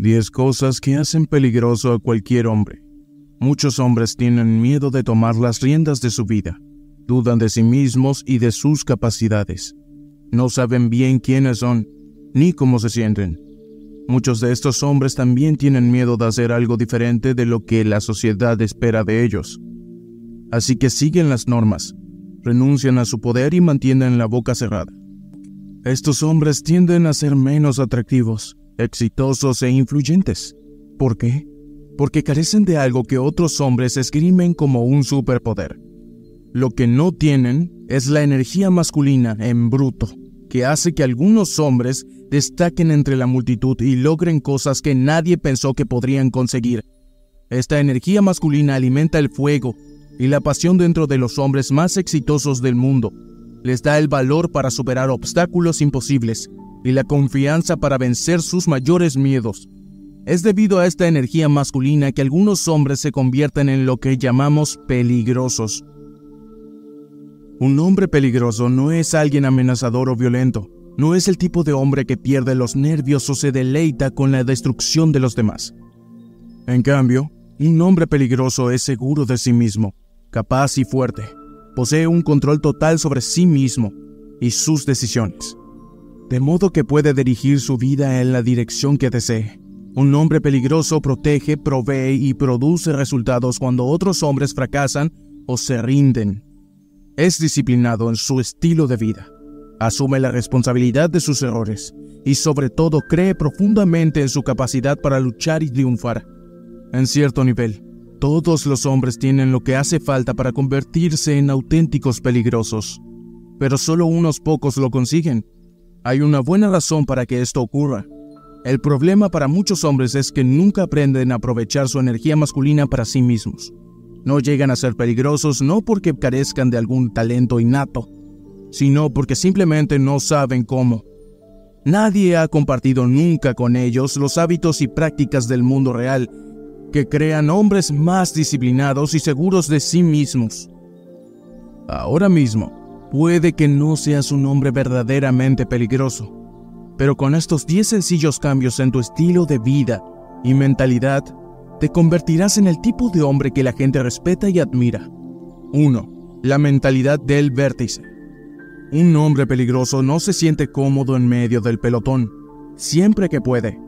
10 cosas que hacen peligroso a cualquier hombre. Muchos hombres tienen miedo de tomar las riendas de su vida, dudan de sí mismos y de sus capacidades. No saben bien quiénes son, ni cómo se sienten. Muchos de estos hombres también tienen miedo de hacer algo diferente de lo que la sociedad espera de ellos. Así que siguen las normas, renuncian a su poder y mantienen la boca cerrada. Estos hombres tienden a ser menos atractivos, exitosos e influyentes. ¿Por qué? Porque carecen de algo que otros hombres esgrimen como un superpoder. Lo que no tienen es la energía masculina en bruto, que hace que algunos hombres destaquen entre la multitud y logren cosas que nadie pensó que podrían conseguir. Esta energía masculina alimenta el fuego y la pasión dentro de los hombres más exitosos del mundo. Les da el valor para superar obstáculos imposibles y la confianza para vencer sus mayores miedos. Es debido a esta energía masculina que algunos hombres se convierten en lo que llamamos peligrosos. Un hombre peligroso no es alguien amenazador o violento, no es el tipo de hombre que pierde los nervios o se deleita con la destrucción de los demás. En cambio, un hombre peligroso es seguro de sí mismo, capaz y fuerte, posee un control total sobre sí mismo y sus decisiones de modo que puede dirigir su vida en la dirección que desee. Un hombre peligroso protege, provee y produce resultados cuando otros hombres fracasan o se rinden. Es disciplinado en su estilo de vida, asume la responsabilidad de sus errores y sobre todo cree profundamente en su capacidad para luchar y triunfar. En cierto nivel, todos los hombres tienen lo que hace falta para convertirse en auténticos peligrosos, pero solo unos pocos lo consiguen hay una buena razón para que esto ocurra. El problema para muchos hombres es que nunca aprenden a aprovechar su energía masculina para sí mismos. No llegan a ser peligrosos no porque carezcan de algún talento innato, sino porque simplemente no saben cómo. Nadie ha compartido nunca con ellos los hábitos y prácticas del mundo real que crean hombres más disciplinados y seguros de sí mismos. Ahora mismo, Puede que no seas un hombre verdaderamente peligroso, pero con estos 10 sencillos cambios en tu estilo de vida y mentalidad, te convertirás en el tipo de hombre que la gente respeta y admira. 1. La mentalidad del vértice. Un hombre peligroso no se siente cómodo en medio del pelotón. Siempre que puede,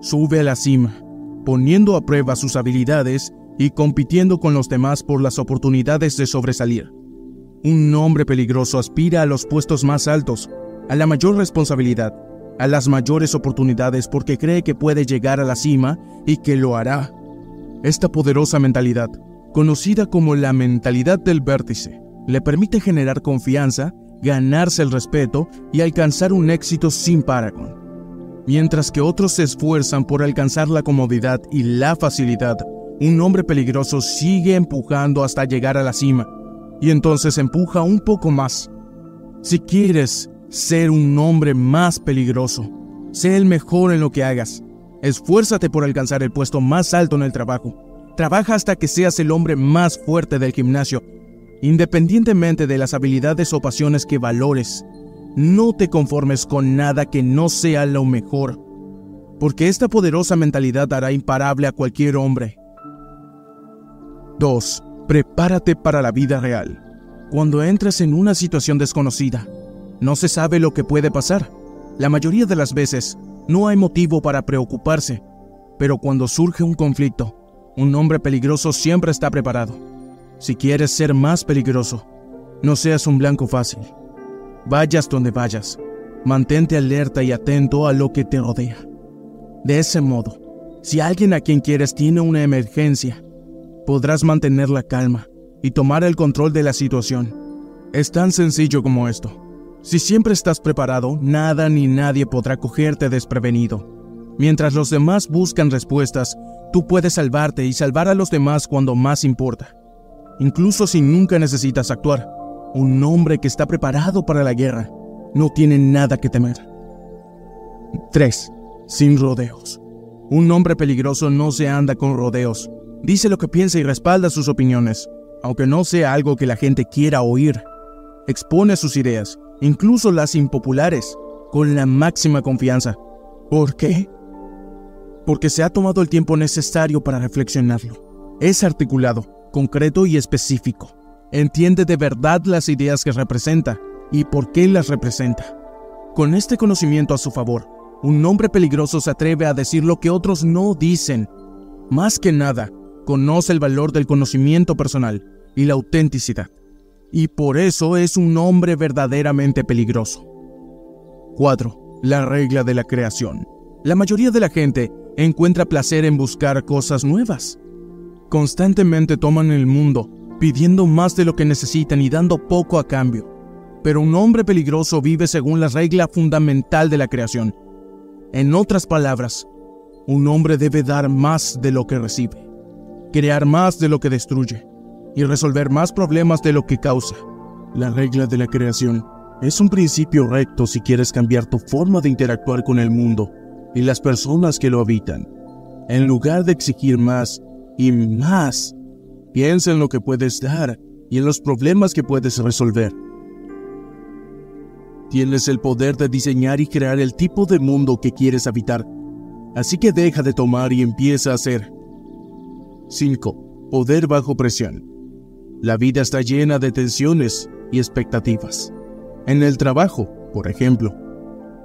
sube a la cima, poniendo a prueba sus habilidades y compitiendo con los demás por las oportunidades de sobresalir. Un hombre peligroso aspira a los puestos más altos, a la mayor responsabilidad, a las mayores oportunidades porque cree que puede llegar a la cima y que lo hará. Esta poderosa mentalidad, conocida como la mentalidad del vértice, le permite generar confianza, ganarse el respeto y alcanzar un éxito sin paragón. Mientras que otros se esfuerzan por alcanzar la comodidad y la facilidad, un hombre peligroso sigue empujando hasta llegar a la cima y entonces empuja un poco más. Si quieres ser un hombre más peligroso, sé el mejor en lo que hagas. Esfuérzate por alcanzar el puesto más alto en el trabajo. Trabaja hasta que seas el hombre más fuerte del gimnasio, independientemente de las habilidades o pasiones que valores. No te conformes con nada que no sea lo mejor, porque esta poderosa mentalidad hará imparable a cualquier hombre. 2. Prepárate para la vida real. Cuando entras en una situación desconocida, no se sabe lo que puede pasar. La mayoría de las veces, no hay motivo para preocuparse, pero cuando surge un conflicto, un hombre peligroso siempre está preparado. Si quieres ser más peligroso, no seas un blanco fácil. Vayas donde vayas, mantente alerta y atento a lo que te rodea. De ese modo, si alguien a quien quieres tiene una emergencia, podrás mantener la calma y tomar el control de la situación. Es tan sencillo como esto. Si siempre estás preparado, nada ni nadie podrá cogerte desprevenido. Mientras los demás buscan respuestas, tú puedes salvarte y salvar a los demás cuando más importa. Incluso si nunca necesitas actuar, un hombre que está preparado para la guerra no tiene nada que temer. 3. Sin rodeos. Un hombre peligroso no se anda con rodeos. Dice lo que piensa y respalda sus opiniones, aunque no sea algo que la gente quiera oír. Expone sus ideas, incluso las impopulares, con la máxima confianza. ¿Por qué? porque se ha tomado el tiempo necesario para reflexionarlo. Es articulado, concreto y específico. Entiende de verdad las ideas que representa y por qué las representa. Con este conocimiento a su favor, un hombre peligroso se atreve a decir lo que otros no dicen. Más que nada, conoce el valor del conocimiento personal y la autenticidad. Y por eso es un hombre verdaderamente peligroso. 4. La regla de la creación. La mayoría de la gente encuentra placer en buscar cosas nuevas. Constantemente toman el mundo, pidiendo más de lo que necesitan y dando poco a cambio. Pero un hombre peligroso vive según la regla fundamental de la creación. En otras palabras, un hombre debe dar más de lo que recibe, crear más de lo que destruye y resolver más problemas de lo que causa. La regla de la creación es un principio recto si quieres cambiar tu forma de interactuar con el mundo y las personas que lo habitan. En lugar de exigir más y más, piensa en lo que puedes dar y en los problemas que puedes resolver. Tienes el poder de diseñar y crear el tipo de mundo que quieres habitar. Así que deja de tomar y empieza a hacer. 5. Poder bajo presión. La vida está llena de tensiones y expectativas. En el trabajo, por ejemplo,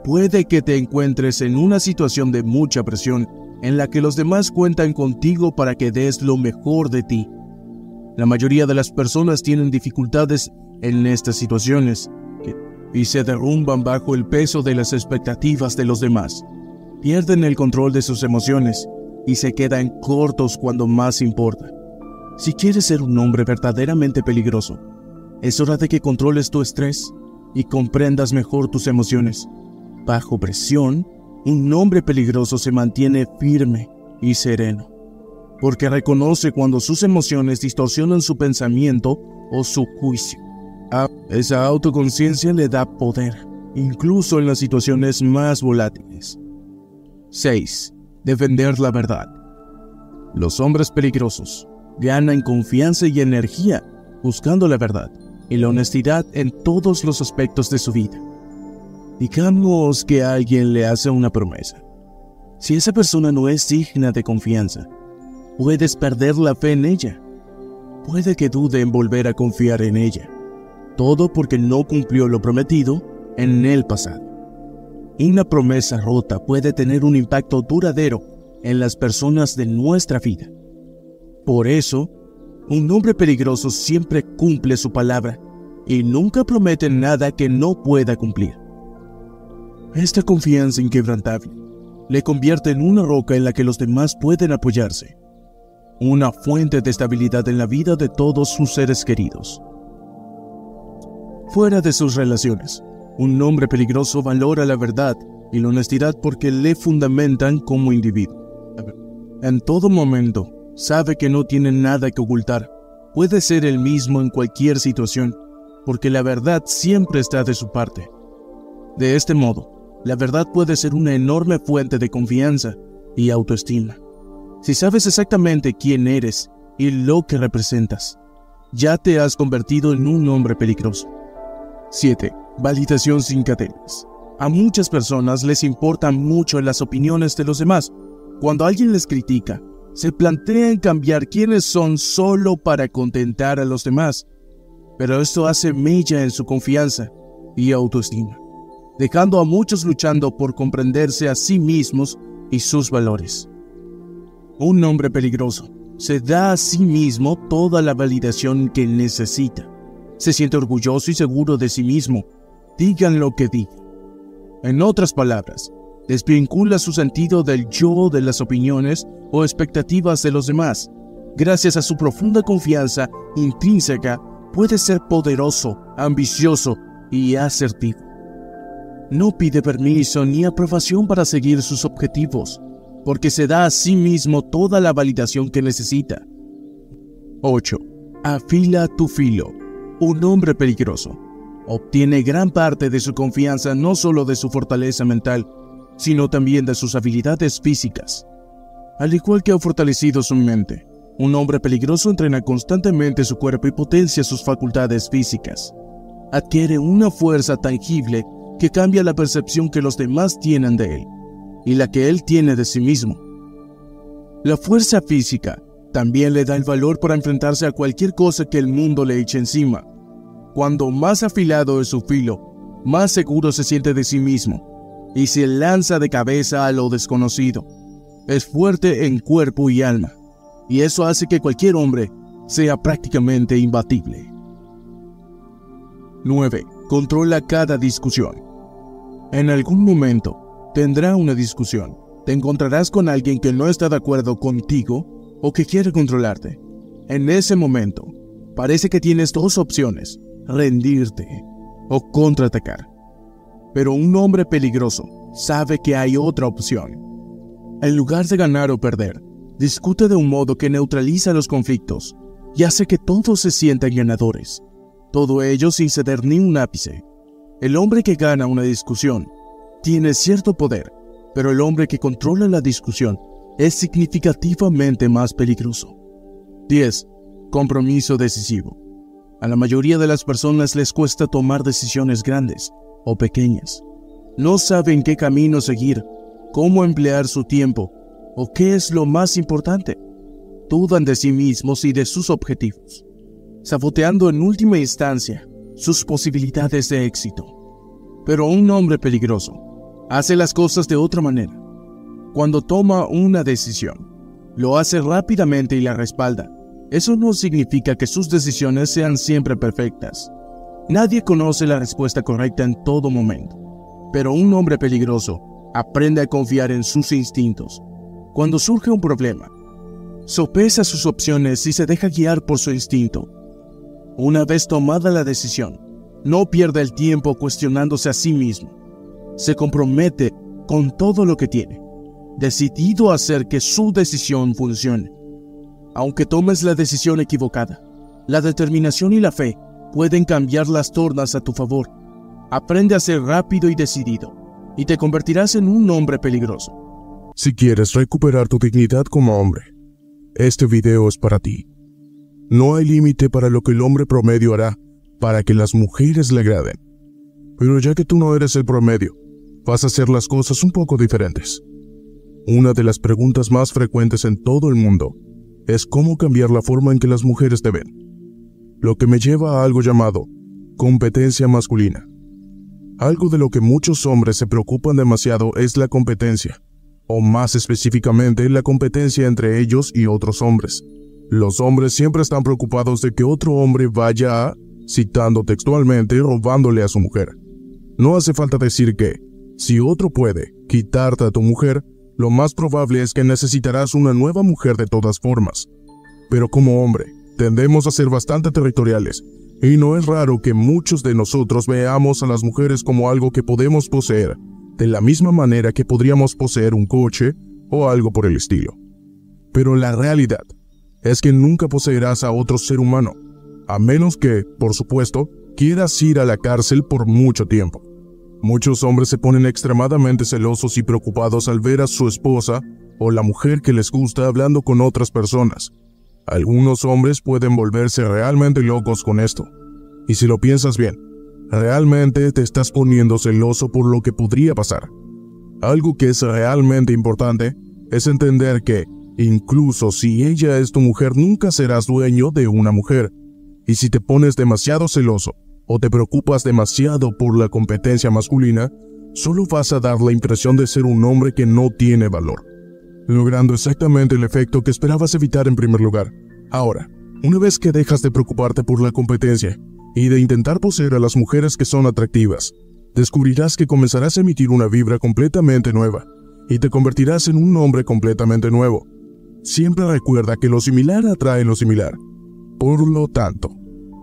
puede que te encuentres en una situación de mucha presión en la que los demás cuentan contigo para que des lo mejor de ti. La mayoría de las personas tienen dificultades en estas situaciones y se derrumban bajo el peso de las expectativas de los demás. Pierden el control de sus emociones y se quedan cortos cuando más importa. Si quieres ser un hombre verdaderamente peligroso, es hora de que controles tu estrés y comprendas mejor tus emociones. Bajo presión, un hombre peligroso se mantiene firme y sereno, porque reconoce cuando sus emociones distorsionan su pensamiento o su juicio esa autoconciencia le da poder, incluso en las situaciones más volátiles. 6. Defender la verdad. Los hombres peligrosos ganan confianza y energía buscando la verdad y la honestidad en todos los aspectos de su vida. Digamos que alguien le hace una promesa. Si esa persona no es digna de confianza, puedes perder la fe en ella. Puede que dude en volver a confiar en ella todo porque no cumplió lo prometido en el pasado. Una promesa rota puede tener un impacto duradero en las personas de nuestra vida. Por eso, un hombre peligroso siempre cumple su palabra y nunca promete nada que no pueda cumplir. Esta confianza inquebrantable le convierte en una roca en la que los demás pueden apoyarse, una fuente de estabilidad en la vida de todos sus seres queridos fuera de sus relaciones. Un hombre peligroso valora la verdad y la honestidad porque le fundamentan como individuo. En todo momento, sabe que no tiene nada que ocultar. Puede ser el mismo en cualquier situación, porque la verdad siempre está de su parte. De este modo, la verdad puede ser una enorme fuente de confianza y autoestima. Si sabes exactamente quién eres y lo que representas, ya te has convertido en un hombre peligroso. 7. Validación sin cadenas. A muchas personas les importan mucho las opiniones de los demás. Cuando alguien les critica, se plantean cambiar quiénes son solo para contentar a los demás. Pero esto hace mella en su confianza y autoestima, dejando a muchos luchando por comprenderse a sí mismos y sus valores. Un hombre peligroso se da a sí mismo toda la validación que necesita se siente orgulloso y seguro de sí mismo, digan lo que digan. En otras palabras, desvincula su sentido del yo de las opiniones o expectativas de los demás. Gracias a su profunda confianza intrínseca, puede ser poderoso, ambicioso y asertivo. No pide permiso ni aprobación para seguir sus objetivos, porque se da a sí mismo toda la validación que necesita. 8. Afila tu filo. Un hombre peligroso obtiene gran parte de su confianza no solo de su fortaleza mental, sino también de sus habilidades físicas. Al igual que ha fortalecido su mente, un hombre peligroso entrena constantemente su cuerpo y potencia sus facultades físicas. Adquiere una fuerza tangible que cambia la percepción que los demás tienen de él y la que él tiene de sí mismo. La fuerza física también le da el valor para enfrentarse a cualquier cosa que el mundo le eche encima. Cuando más afilado es su filo, más seguro se siente de sí mismo y se lanza de cabeza a lo desconocido. Es fuerte en cuerpo y alma, y eso hace que cualquier hombre sea prácticamente imbatible. 9. Controla cada discusión. En algún momento tendrá una discusión. Te encontrarás con alguien que no está de acuerdo contigo o que quiere controlarte. En ese momento, parece que tienes dos opciones, rendirte o contraatacar. Pero un hombre peligroso sabe que hay otra opción. En lugar de ganar o perder, discute de un modo que neutraliza los conflictos y hace que todos se sientan ganadores. Todo ello sin ceder ni un ápice. El hombre que gana una discusión tiene cierto poder, pero el hombre que controla la discusión es significativamente más peligroso. 10. Compromiso decisivo. A la mayoría de las personas les cuesta tomar decisiones grandes o pequeñas. No saben qué camino seguir, cómo emplear su tiempo o qué es lo más importante. Dudan de sí mismos y de sus objetivos saboteando en última instancia sus posibilidades de éxito. Pero un hombre peligroso hace las cosas de otra manera. Cuando toma una decisión, lo hace rápidamente y la respalda. Eso no significa que sus decisiones sean siempre perfectas. Nadie conoce la respuesta correcta en todo momento. Pero un hombre peligroso aprende a confiar en sus instintos. Cuando surge un problema, sopesa sus opciones y se deja guiar por su instinto. Una vez tomada la decisión, no pierde el tiempo cuestionándose a sí mismo. Se compromete con todo lo que tiene, decidido a hacer que su decisión funcione. Aunque tomes la decisión equivocada, la determinación y la fe pueden cambiar las tornas a tu favor. Aprende a ser rápido y decidido, y te convertirás en un hombre peligroso. Si quieres recuperar tu dignidad como hombre, este video es para ti. No hay límite para lo que el hombre promedio hará para que las mujeres le agraden. Pero ya que tú no eres el promedio, vas a hacer las cosas un poco diferentes. Una de las preguntas más frecuentes en todo el mundo es cómo cambiar la forma en que las mujeres te ven. Lo que me lleva a algo llamado competencia masculina. Algo de lo que muchos hombres se preocupan demasiado es la competencia, o más específicamente la competencia entre ellos y otros hombres. Los hombres siempre están preocupados de que otro hombre vaya a, citando textualmente, robándole a su mujer. No hace falta decir que, si otro puede quitarte a tu mujer, lo más probable es que necesitarás una nueva mujer de todas formas. Pero como hombre, tendemos a ser bastante territoriales, y no es raro que muchos de nosotros veamos a las mujeres como algo que podemos poseer, de la misma manera que podríamos poseer un coche o algo por el estilo. Pero la realidad es que nunca poseerás a otro ser humano, a menos que, por supuesto, quieras ir a la cárcel por mucho tiempo. Muchos hombres se ponen extremadamente celosos y preocupados al ver a su esposa o la mujer que les gusta hablando con otras personas. Algunos hombres pueden volverse realmente locos con esto. Y si lo piensas bien, realmente te estás poniendo celoso por lo que podría pasar. Algo que es realmente importante es entender que Incluso si ella es tu mujer, nunca serás dueño de una mujer. Y si te pones demasiado celoso o te preocupas demasiado por la competencia masculina, solo vas a dar la impresión de ser un hombre que no tiene valor, logrando exactamente el efecto que esperabas evitar en primer lugar. Ahora, una vez que dejas de preocuparte por la competencia y de intentar poseer a las mujeres que son atractivas, descubrirás que comenzarás a emitir una vibra completamente nueva y te convertirás en un hombre completamente nuevo Siempre recuerda que lo similar atrae lo similar. Por lo tanto,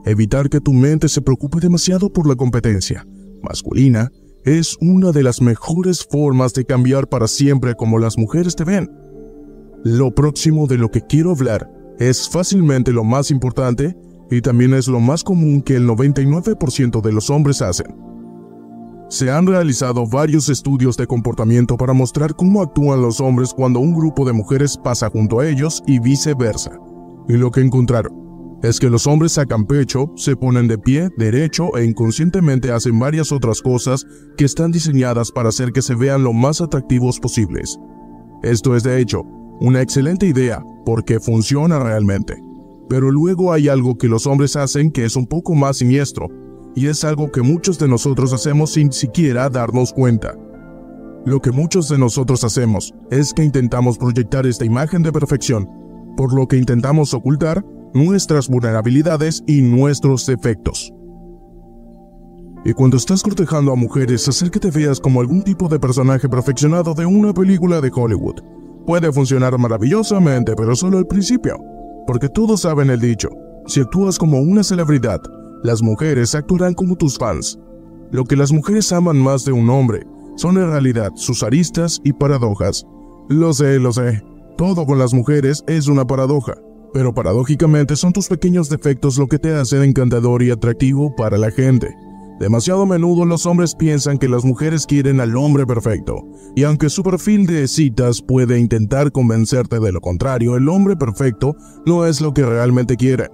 evitar que tu mente se preocupe demasiado por la competencia masculina es una de las mejores formas de cambiar para siempre como las mujeres te ven. Lo próximo de lo que quiero hablar es fácilmente lo más importante y también es lo más común que el 99% de los hombres hacen. Se han realizado varios estudios de comportamiento para mostrar cómo actúan los hombres cuando un grupo de mujeres pasa junto a ellos y viceversa. Y lo que encontraron es que los hombres sacan pecho, se ponen de pie, derecho e inconscientemente hacen varias otras cosas que están diseñadas para hacer que se vean lo más atractivos posibles. Esto es de hecho Una excelente idea, porque funciona realmente. Pero luego hay algo que los hombres hacen que es un poco más siniestro, y es algo que muchos de nosotros hacemos sin siquiera darnos cuenta. Lo que muchos de nosotros hacemos es que intentamos proyectar esta imagen de perfección, por lo que intentamos ocultar nuestras vulnerabilidades y nuestros defectos. Y cuando estás cortejando a mujeres, hacer que te veas como algún tipo de personaje perfeccionado de una película de Hollywood. Puede funcionar maravillosamente, pero solo al principio. Porque todos saben el dicho, si actúas como una celebridad, las mujeres actuarán como tus fans. Lo que las mujeres aman más de un hombre son en realidad sus aristas y paradojas. Lo sé, lo sé, todo con las mujeres es una paradoja, pero paradójicamente son tus pequeños defectos lo que te hacen encantador y atractivo para la gente. Demasiado a menudo los hombres piensan que las mujeres quieren al hombre perfecto, y aunque su perfil de citas puede intentar convencerte de lo contrario, el hombre perfecto no es lo que realmente quieren.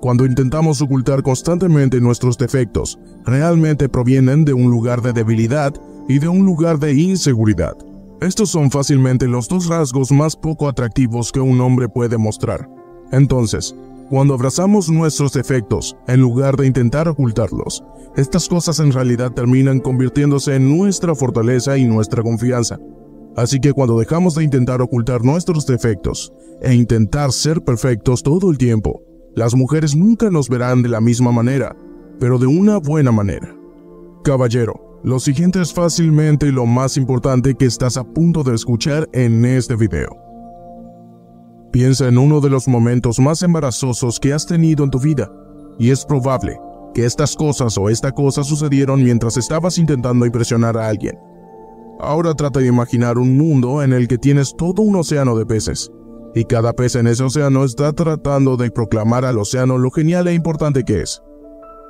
Cuando intentamos ocultar constantemente nuestros defectos, realmente provienen de un lugar de debilidad y de un lugar de inseguridad. Estos son fácilmente los dos rasgos más poco atractivos que un hombre puede mostrar. Entonces, cuando abrazamos nuestros defectos, en lugar de intentar ocultarlos, estas cosas en realidad terminan convirtiéndose en nuestra fortaleza y nuestra confianza. Así que cuando dejamos de intentar ocultar nuestros defectos e intentar ser perfectos todo el tiempo, las mujeres nunca nos verán de la misma manera, pero de una buena manera. Caballero, lo siguiente es fácilmente lo más importante que estás a punto de escuchar en este video. Piensa en uno de los momentos más embarazosos que has tenido en tu vida, y es probable que estas cosas o esta cosa sucedieron mientras estabas intentando impresionar a alguien. Ahora trata de imaginar un mundo en el que tienes todo un océano de peces, y cada pez en ese océano está tratando de proclamar al océano lo genial e importante que es.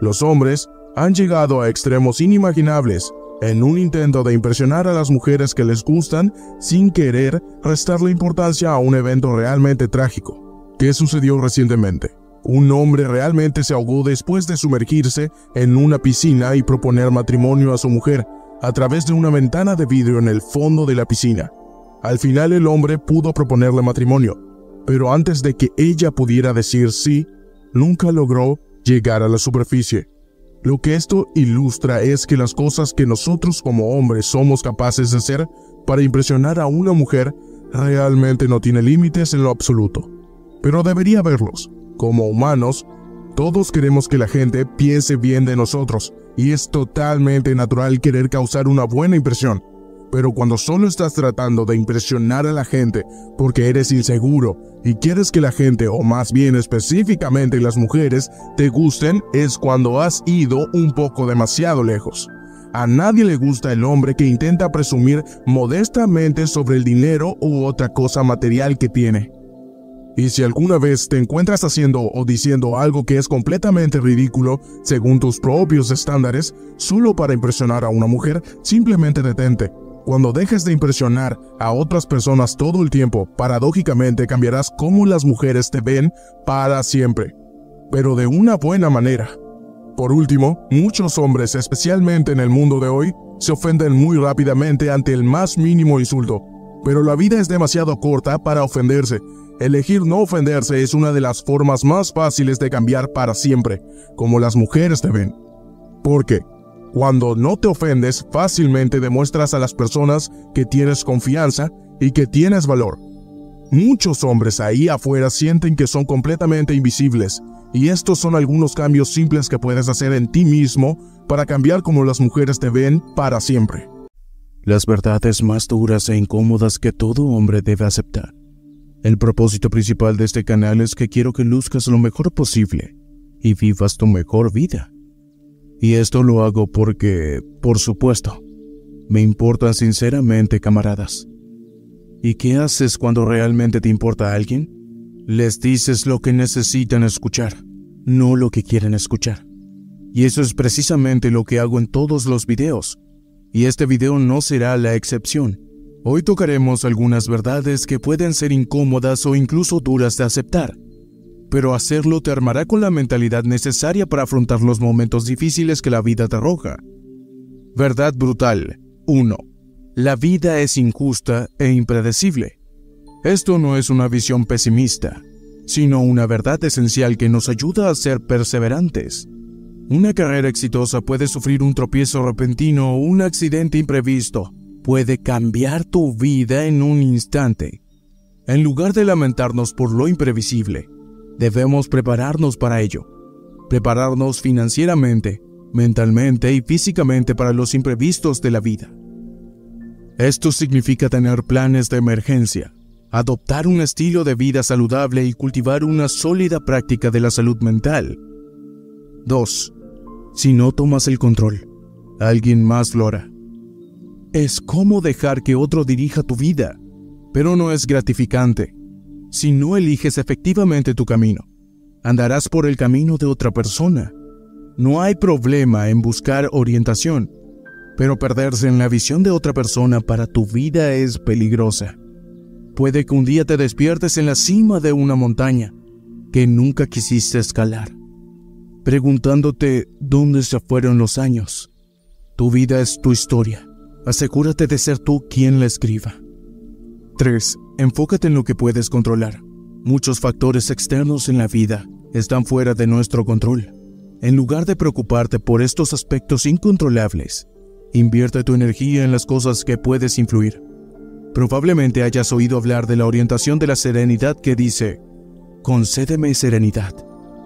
Los hombres han llegado a extremos inimaginables en un intento de impresionar a las mujeres que les gustan sin querer restarle importancia a un evento realmente trágico. ¿Qué sucedió recientemente? Un hombre realmente se ahogó después de sumergirse en una piscina y proponer matrimonio a su mujer a través de una ventana de vidrio en el fondo de la piscina. Al final el hombre pudo proponerle matrimonio, pero antes de que ella pudiera decir sí, nunca logró llegar a la superficie. Lo que esto ilustra es que las cosas que nosotros como hombres somos capaces de hacer para impresionar a una mujer realmente no tiene límites en lo absoluto. Pero debería haberlos. Como humanos, todos queremos que la gente piense bien de nosotros, y es totalmente natural querer causar una buena impresión. Pero cuando solo estás tratando de impresionar a la gente porque eres inseguro y quieres que la gente, o más bien específicamente las mujeres, te gusten, es cuando has ido un poco demasiado lejos. A nadie le gusta el hombre que intenta presumir modestamente sobre el dinero u otra cosa material que tiene. Y si alguna vez te encuentras haciendo o diciendo algo que es completamente ridículo según tus propios estándares, solo para impresionar a una mujer, simplemente detente cuando dejes de impresionar a otras personas todo el tiempo, paradójicamente cambiarás cómo las mujeres te ven para siempre, pero de una buena manera. Por último, muchos hombres, especialmente en el mundo de hoy, se ofenden muy rápidamente ante el más mínimo insulto, pero la vida es demasiado corta para ofenderse. Elegir no ofenderse es una de las formas más fáciles de cambiar para siempre, como las mujeres te ven. Porque cuando no te ofendes, fácilmente demuestras a las personas que tienes confianza y que tienes valor. Muchos hombres ahí afuera sienten que son completamente invisibles, y estos son algunos cambios simples que puedes hacer en ti mismo para cambiar como las mujeres te ven para siempre. Las verdades más duras e incómodas que todo hombre debe aceptar. El propósito principal de este canal es que quiero que luzcas lo mejor posible y vivas tu mejor vida. Y esto lo hago porque, por supuesto, me importan sinceramente, camaradas. ¿Y qué haces cuando realmente te importa a alguien? Les dices lo que necesitan escuchar, no lo que quieren escuchar. Y eso es precisamente lo que hago en todos los videos. Y este video no será la excepción. Hoy tocaremos algunas verdades que pueden ser incómodas o incluso duras de aceptar pero hacerlo te armará con la mentalidad necesaria para afrontar los momentos difíciles que la vida te arroja. Verdad brutal 1. La vida es injusta e impredecible. Esto no es una visión pesimista, sino una verdad esencial que nos ayuda a ser perseverantes. Una carrera exitosa puede sufrir un tropiezo repentino o un accidente imprevisto. Puede cambiar tu vida en un instante. En lugar de lamentarnos por lo imprevisible, debemos prepararnos para ello. Prepararnos financieramente, mentalmente y físicamente para los imprevistos de la vida. Esto significa tener planes de emergencia, adoptar un estilo de vida saludable y cultivar una sólida práctica de la salud mental. 2. Si no tomas el control, alguien más lo hará. Es como dejar que otro dirija tu vida, pero no es gratificante. Si no eliges efectivamente tu camino, andarás por el camino de otra persona. No hay problema en buscar orientación, pero perderse en la visión de otra persona para tu vida es peligrosa. Puede que un día te despiertes en la cima de una montaña que nunca quisiste escalar, preguntándote dónde se fueron los años. Tu vida es tu historia. Asegúrate de ser tú quien la escriba. 3. Enfócate en lo que puedes controlar. Muchos factores externos en la vida están fuera de nuestro control. En lugar de preocuparte por estos aspectos incontrolables, invierte tu energía en las cosas que puedes influir. Probablemente hayas oído hablar de la orientación de la serenidad que dice, concédeme serenidad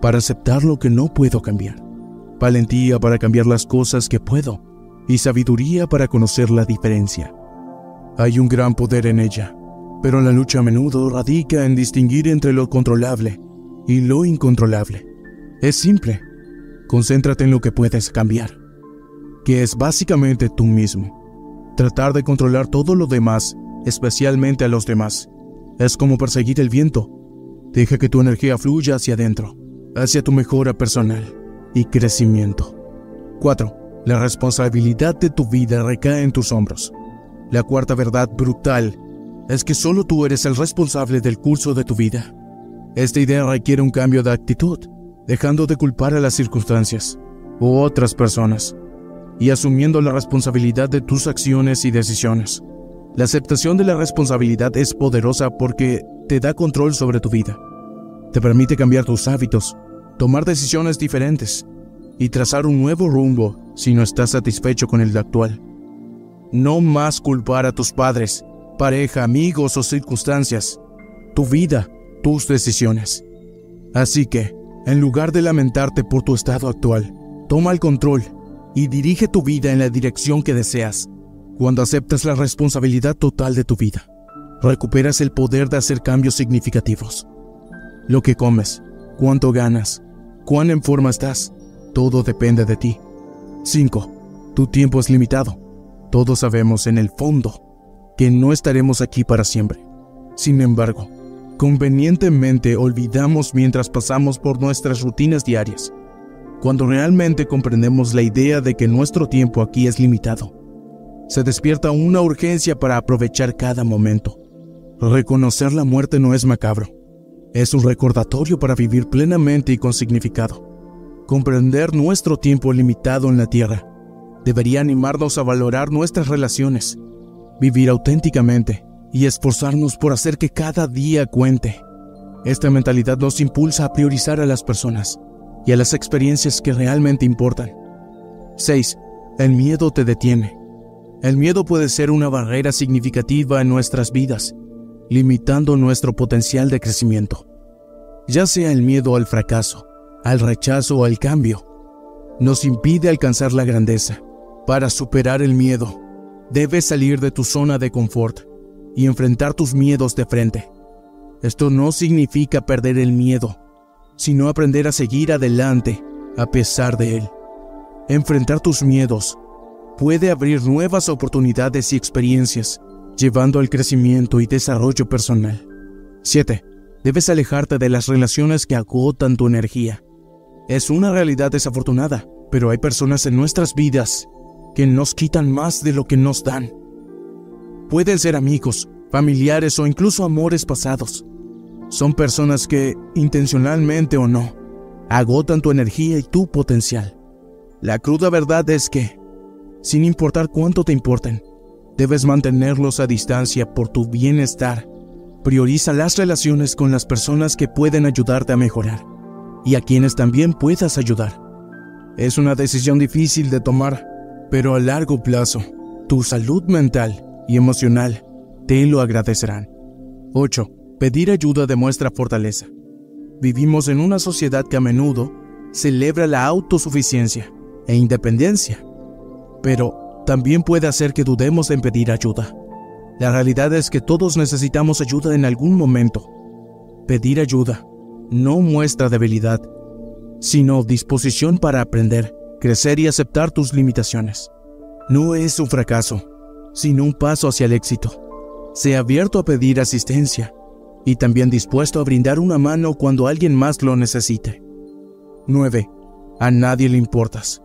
para aceptar lo que no puedo cambiar, valentía para cambiar las cosas que puedo y sabiduría para conocer la diferencia. Hay un gran poder en ella, pero la lucha a menudo radica en distinguir entre lo controlable y lo incontrolable. Es simple, concéntrate en lo que puedes cambiar, que es básicamente tú mismo. Tratar de controlar todo lo demás especialmente a los demás. Es como perseguir el viento. Deja que tu energía fluya hacia adentro, hacia tu mejora personal y crecimiento. 4. La responsabilidad de tu vida recae en tus hombros. La cuarta verdad brutal es que solo tú eres el responsable del curso de tu vida. Esta idea requiere un cambio de actitud, dejando de culpar a las circunstancias u otras personas y asumiendo la responsabilidad de tus acciones y decisiones. La aceptación de la responsabilidad es poderosa porque te da control sobre tu vida. Te permite cambiar tus hábitos, tomar decisiones diferentes y trazar un nuevo rumbo si no estás satisfecho con el actual. No más culpar a tus padres, pareja, amigos o circunstancias. Tu vida, tus decisiones. Así que, en lugar de lamentarte por tu estado actual, toma el control y dirige tu vida en la dirección que deseas. Cuando aceptas la responsabilidad total de tu vida, recuperas el poder de hacer cambios significativos. Lo que comes, cuánto ganas, cuán en forma estás, todo depende de ti. 5. Tu tiempo es limitado. Todos sabemos en el fondo que no estaremos aquí para siempre. Sin embargo, convenientemente olvidamos mientras pasamos por nuestras rutinas diarias, cuando realmente comprendemos la idea de que nuestro tiempo aquí es limitado se despierta una urgencia para aprovechar cada momento. Reconocer la muerte no es macabro, es un recordatorio para vivir plenamente y con significado. Comprender nuestro tiempo limitado en la Tierra debería animarnos a valorar nuestras relaciones, vivir auténticamente y esforzarnos por hacer que cada día cuente. Esta mentalidad nos impulsa a priorizar a las personas y a las experiencias que realmente importan. 6. El miedo te detiene. El miedo puede ser una barrera significativa en nuestras vidas, limitando nuestro potencial de crecimiento. Ya sea el miedo al fracaso, al rechazo o al cambio, nos impide alcanzar la grandeza. Para superar el miedo, debes salir de tu zona de confort y enfrentar tus miedos de frente. Esto no significa perder el miedo, sino aprender a seguir adelante a pesar de él. Enfrentar tus miedos puede abrir nuevas oportunidades y experiencias, llevando al crecimiento y desarrollo personal. 7. Debes alejarte de las relaciones que agotan tu energía. Es una realidad desafortunada, pero hay personas en nuestras vidas que nos quitan más de lo que nos dan. Pueden ser amigos, familiares o incluso amores pasados. Son personas que, intencionalmente o no, agotan tu energía y tu potencial. La cruda verdad es que sin importar cuánto te importen. Debes mantenerlos a distancia por tu bienestar, Prioriza las relaciones con las personas que pueden ayudarte a mejorar y a quienes también puedas ayudar. Es una decisión difícil de tomar, pero a largo plazo, tu salud mental y emocional te lo agradecerán. 8. Pedir ayuda demuestra fortaleza. Vivimos en una sociedad que a menudo celebra la autosuficiencia e independencia, pero también puede hacer que dudemos en pedir ayuda. La realidad es que todos necesitamos ayuda en algún momento. Pedir ayuda no muestra debilidad, sino disposición para aprender, crecer y aceptar tus limitaciones. No es un fracaso, sino un paso hacia el éxito. Sea abierto a pedir asistencia y también dispuesto a brindar una mano cuando alguien más lo necesite. 9. A nadie le importas.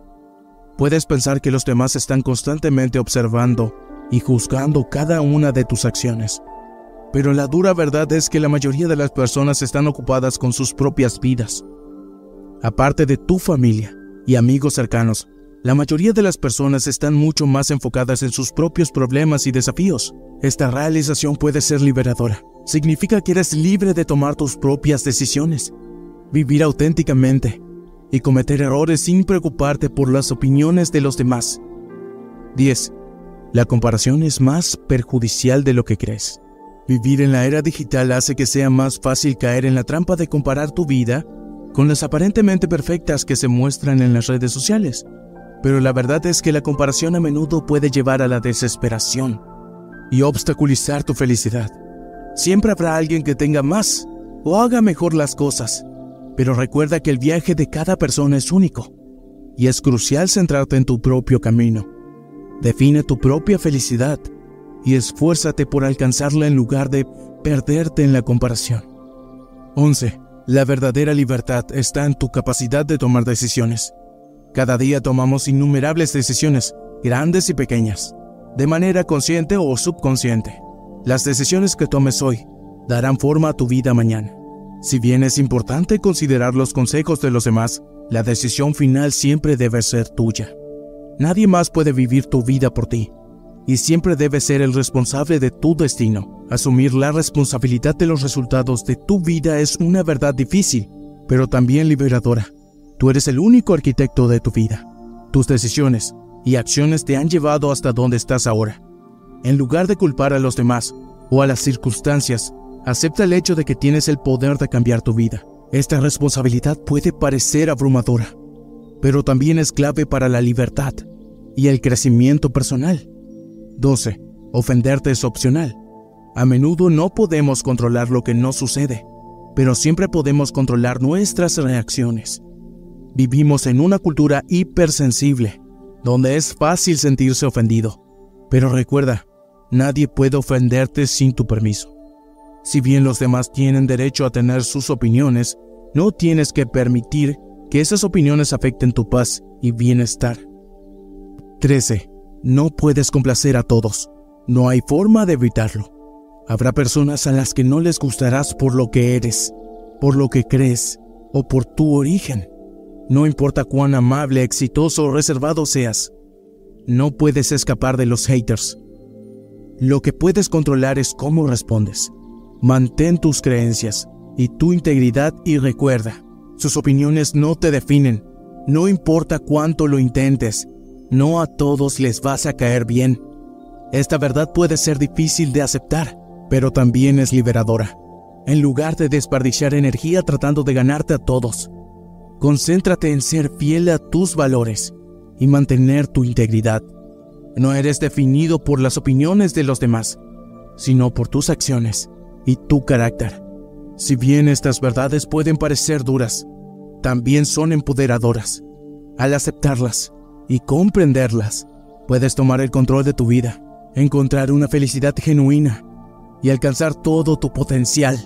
Puedes pensar que los demás están constantemente observando y juzgando cada una de tus acciones. Pero la dura verdad es que la mayoría de las personas están ocupadas con sus propias vidas. Aparte de tu familia y amigos cercanos, la mayoría de las personas están mucho más enfocadas en sus propios problemas y desafíos. Esta realización puede ser liberadora. Significa que eres libre de tomar tus propias decisiones, vivir auténticamente y cometer errores sin preocuparte por las opiniones de los demás. 10. La comparación es más perjudicial de lo que crees. Vivir en la era digital hace que sea más fácil caer en la trampa de comparar tu vida con las aparentemente perfectas que se muestran en las redes sociales. Pero la verdad es que la comparación a menudo puede llevar a la desesperación y obstaculizar tu felicidad. Siempre habrá alguien que tenga más o haga mejor las cosas, pero recuerda que el viaje de cada persona es único y es crucial centrarte en tu propio camino. Define tu propia felicidad y esfuérzate por alcanzarla en lugar de perderte en la comparación. 11. La verdadera libertad está en tu capacidad de tomar decisiones. Cada día tomamos innumerables decisiones, grandes y pequeñas, de manera consciente o subconsciente. Las decisiones que tomes hoy darán forma a tu vida mañana. Si bien es importante considerar los consejos de los demás, la decisión final siempre debe ser tuya. Nadie más puede vivir tu vida por ti, y siempre debes ser el responsable de tu destino. Asumir la responsabilidad de los resultados de tu vida es una verdad difícil, pero también liberadora. Tú eres el único arquitecto de tu vida. Tus decisiones y acciones te han llevado hasta donde estás ahora. En lugar de culpar a los demás o a las circunstancias, acepta el hecho de que tienes el poder de cambiar tu vida. Esta responsabilidad puede parecer abrumadora, pero también es clave para la libertad y el crecimiento personal. 12. Ofenderte es opcional. A menudo no podemos controlar lo que no sucede, pero siempre podemos controlar nuestras reacciones. Vivimos en una cultura hipersensible, donde es fácil sentirse ofendido. Pero recuerda, nadie puede ofenderte sin tu permiso. Si bien los demás tienen derecho a tener sus opiniones, no tienes que permitir que esas opiniones afecten tu paz y bienestar. 13. No puedes complacer a todos. No hay forma de evitarlo. Habrá personas a las que no les gustarás por lo que eres, por lo que crees o por tu origen. No importa cuán amable, exitoso o reservado seas, no puedes escapar de los haters. Lo que puedes controlar es cómo respondes. Mantén tus creencias y tu integridad y recuerda, sus opiniones no te definen. No importa cuánto lo intentes, no a todos les vas a caer bien. Esta verdad puede ser difícil de aceptar, pero también es liberadora. En lugar de desperdiciar energía tratando de ganarte a todos, concéntrate en ser fiel a tus valores y mantener tu integridad. No eres definido por las opiniones de los demás, sino por tus acciones y tu carácter. Si bien estas verdades pueden parecer duras, también son empoderadoras. Al aceptarlas y comprenderlas, puedes tomar el control de tu vida, encontrar una felicidad genuina y alcanzar todo tu potencial.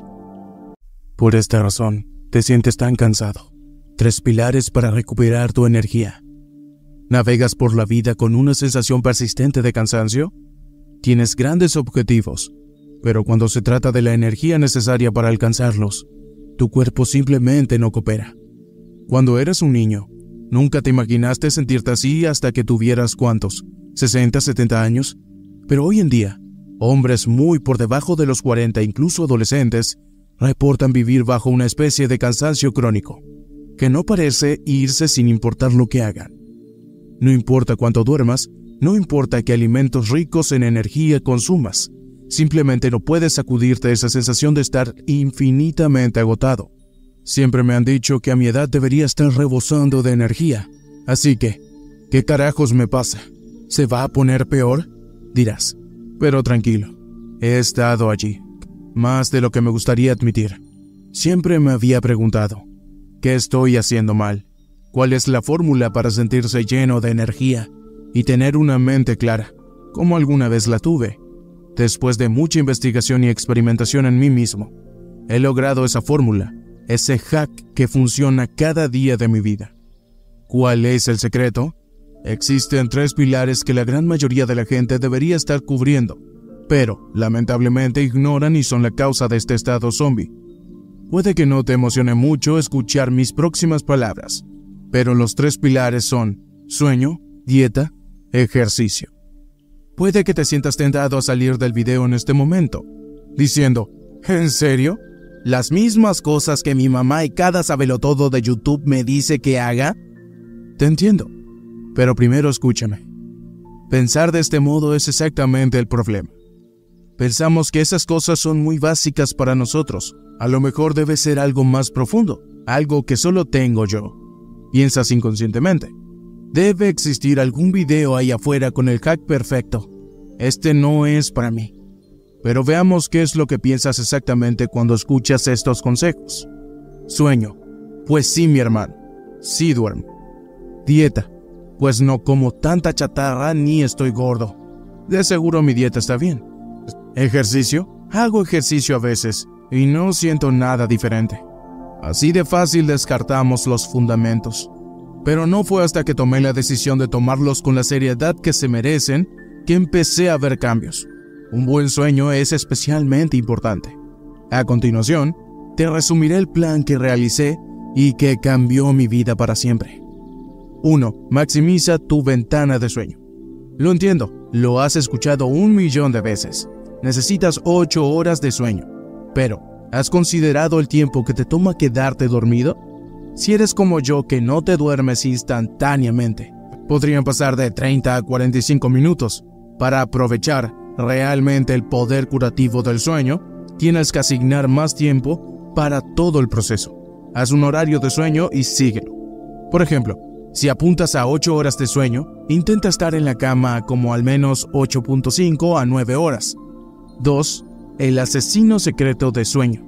Por esta razón, te sientes tan cansado. Tres pilares para recuperar tu energía. ¿Navegas por la vida con una sensación persistente de cansancio? Tienes grandes objetivos, pero cuando se trata de la energía necesaria para alcanzarlos, tu cuerpo simplemente no coopera. Cuando eras un niño, nunca te imaginaste sentirte así hasta que tuvieras cuántos, 60, 70 años, pero hoy en día, hombres muy por debajo de los 40, incluso adolescentes, reportan vivir bajo una especie de cansancio crónico, que no parece irse sin importar lo que hagan. No importa cuánto duermas, no importa qué alimentos ricos en energía consumas, simplemente no puedes sacudirte esa sensación de estar infinitamente agotado. Siempre me han dicho que a mi edad debería estar rebosando de energía, así que, ¿qué carajos me pasa? ¿Se va a poner peor? Dirás. Pero tranquilo, he estado allí, más de lo que me gustaría admitir. Siempre me había preguntado, ¿qué estoy haciendo mal? ¿Cuál es la fórmula para sentirse lleno de energía y tener una mente clara, como alguna vez la tuve? Después de mucha investigación y experimentación en mí mismo, he logrado esa fórmula, ese hack que funciona cada día de mi vida. ¿Cuál es el secreto? Existen tres pilares que la gran mayoría de la gente debería estar cubriendo, pero lamentablemente ignoran y son la causa de este estado zombie. Puede que no te emocione mucho escuchar mis próximas palabras, pero los tres pilares son sueño, dieta, ejercicio. Puede que te sientas tentado a salir del video en este momento, diciendo, ¿en serio? ¿Las mismas cosas que mi mamá y cada sabelotodo de YouTube me dice que haga? Te entiendo. Pero primero escúchame. Pensar de este modo es exactamente el problema. Pensamos que esas cosas son muy básicas para nosotros. A lo mejor debe ser algo más profundo, algo que solo tengo yo. Piensas inconscientemente. Debe existir algún video ahí afuera con el hack perfecto. Este no es para mí. Pero veamos qué es lo que piensas exactamente cuando escuchas estos consejos. Sueño. Pues sí, mi hermano. Sí duermo. Dieta pues no como tanta chatarra ni estoy gordo. De seguro mi dieta está bien. Ejercicio, hago ejercicio a veces y no siento nada diferente. Así de fácil descartamos los fundamentos. Pero no fue hasta que tomé la decisión de tomarlos con la seriedad que se merecen que empecé a ver cambios. Un buen sueño es especialmente importante. A continuación, te resumiré el plan que realicé y que cambió mi vida para siempre. 1. Maximiza tu ventana de sueño. Lo entiendo, lo has escuchado un millón de veces. Necesitas 8 horas de sueño. Pero, ¿has considerado el tiempo que te toma quedarte dormido? Si eres como yo que no te duermes instantáneamente, podrían pasar de 30 a 45 minutos. Para aprovechar realmente el poder curativo del sueño, tienes que asignar más tiempo para todo el proceso. Haz un horario de sueño y síguelo. Por ejemplo, si apuntas a 8 horas de sueño, intenta estar en la cama como al menos 8.5 a 9 horas. 2. El asesino secreto de sueño.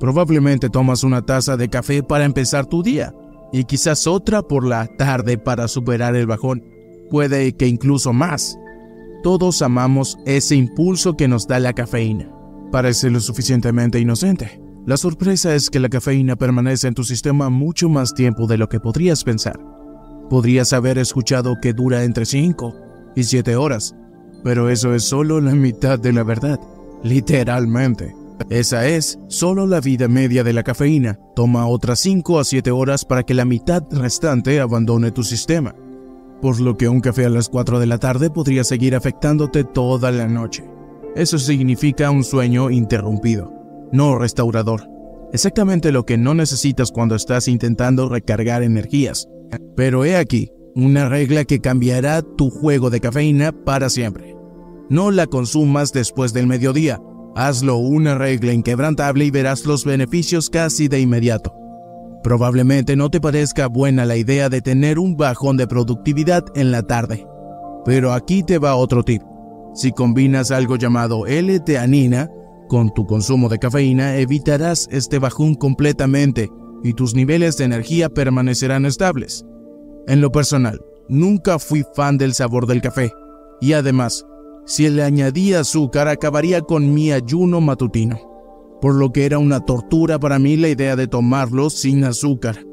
Probablemente tomas una taza de café para empezar tu día y quizás otra por la tarde para superar el bajón. Puede que incluso más. Todos amamos ese impulso que nos da la cafeína. Parece lo suficientemente inocente. La sorpresa es que la cafeína permanece en tu sistema mucho más tiempo de lo que podrías pensar. Podrías haber escuchado que dura entre 5 y 7 horas, pero eso es solo la mitad de la verdad, literalmente. Esa es solo la vida media de la cafeína. Toma otras 5 a 7 horas para que la mitad restante abandone tu sistema. Por lo que un café a las 4 de la tarde podría seguir afectándote toda la noche. Eso significa un sueño interrumpido, no restaurador. Exactamente lo que no necesitas cuando estás intentando recargar energías. Pero he aquí una regla que cambiará tu juego de cafeína para siempre. No la consumas después del mediodía. Hazlo una regla inquebrantable y verás los beneficios casi de inmediato. Probablemente no te parezca buena la idea de tener un bajón de productividad en la tarde. Pero aquí te va otro tip. Si combinas algo llamado L-teanina con tu consumo de cafeína, evitarás este bajón completamente y tus niveles de energía permanecerán estables. En lo personal, nunca fui fan del sabor del café, y además, si le añadía azúcar acabaría con mi ayuno matutino, por lo que era una tortura para mí la idea de tomarlo sin azúcar.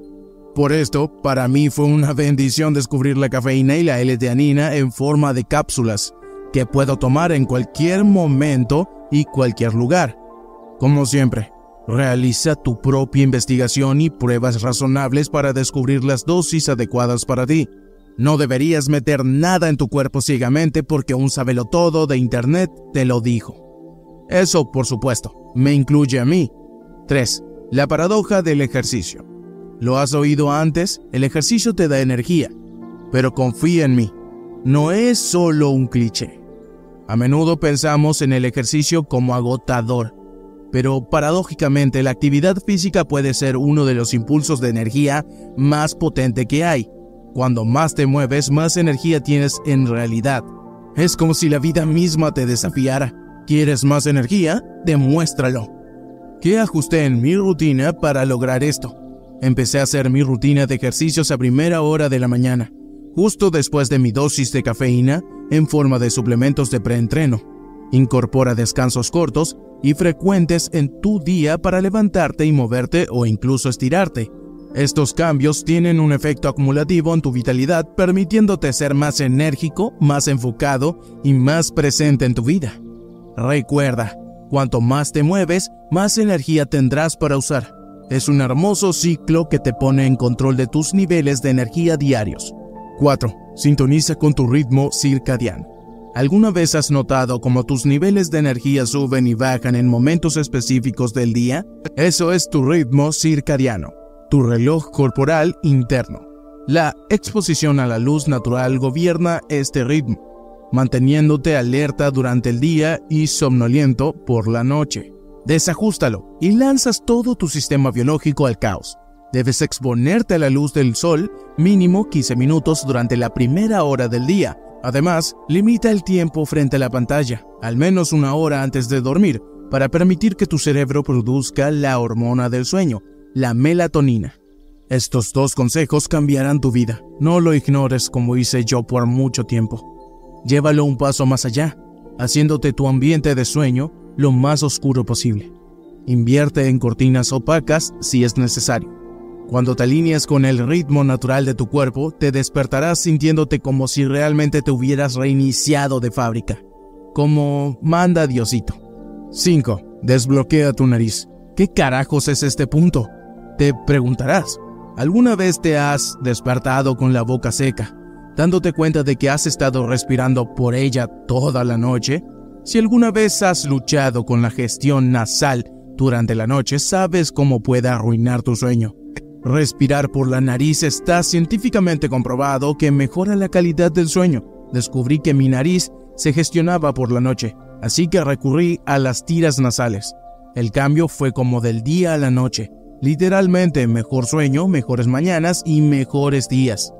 Por esto, para mí fue una bendición descubrir la cafeína y la L-teanina en forma de cápsulas, que puedo tomar en cualquier momento y cualquier lugar. Como siempre, Realiza tu propia investigación y pruebas razonables para descubrir las dosis adecuadas para ti. No deberías meter nada en tu cuerpo ciegamente porque un todo de internet te lo dijo. Eso, por supuesto, me incluye a mí. 3. La paradoja del ejercicio. ¿Lo has oído antes? El ejercicio te da energía. Pero confía en mí, no es solo un cliché. A menudo pensamos en el ejercicio como agotador, pero paradójicamente la actividad física puede ser uno de los impulsos de energía más potente que hay. Cuando más te mueves, más energía tienes en realidad. Es como si la vida misma te desafiara. ¿Quieres más energía? Demuéstralo. ¿Qué ajusté en mi rutina para lograr esto? Empecé a hacer mi rutina de ejercicios a primera hora de la mañana, justo después de mi dosis de cafeína en forma de suplementos de preentreno. Incorpora descansos cortos y frecuentes en tu día para levantarte y moverte o incluso estirarte. Estos cambios tienen un efecto acumulativo en tu vitalidad, permitiéndote ser más enérgico, más enfocado y más presente en tu vida. Recuerda, cuanto más te mueves, más energía tendrás para usar. Es un hermoso ciclo que te pone en control de tus niveles de energía diarios. 4. Sintoniza con tu ritmo circadiano. ¿Alguna vez has notado cómo tus niveles de energía suben y bajan en momentos específicos del día? Eso es tu ritmo circadiano, tu reloj corporal interno. La exposición a la luz natural gobierna este ritmo, manteniéndote alerta durante el día y somnoliento por la noche. Desajústalo y lanzas todo tu sistema biológico al caos. Debes exponerte a la luz del sol mínimo 15 minutos durante la primera hora del día Además, limita el tiempo frente a la pantalla, al menos una hora antes de dormir, para permitir que tu cerebro produzca la hormona del sueño, la melatonina. Estos dos consejos cambiarán tu vida. No lo ignores como hice yo por mucho tiempo. Llévalo un paso más allá, haciéndote tu ambiente de sueño lo más oscuro posible. Invierte en cortinas opacas si es necesario. Cuando te alineas con el ritmo natural de tu cuerpo, te despertarás sintiéndote como si realmente te hubieras reiniciado de fábrica. Como manda Diosito. 5. Desbloquea tu nariz. ¿Qué carajos es este punto? Te preguntarás. ¿Alguna vez te has despertado con la boca seca, dándote cuenta de que has estado respirando por ella toda la noche? Si alguna vez has luchado con la gestión nasal durante la noche, sabes cómo puede arruinar tu sueño. Respirar por la nariz está científicamente comprobado que mejora la calidad del sueño. Descubrí que mi nariz se gestionaba por la noche, así que recurrí a las tiras nasales. El cambio fue como del día a la noche, literalmente mejor sueño, mejores mañanas y mejores días.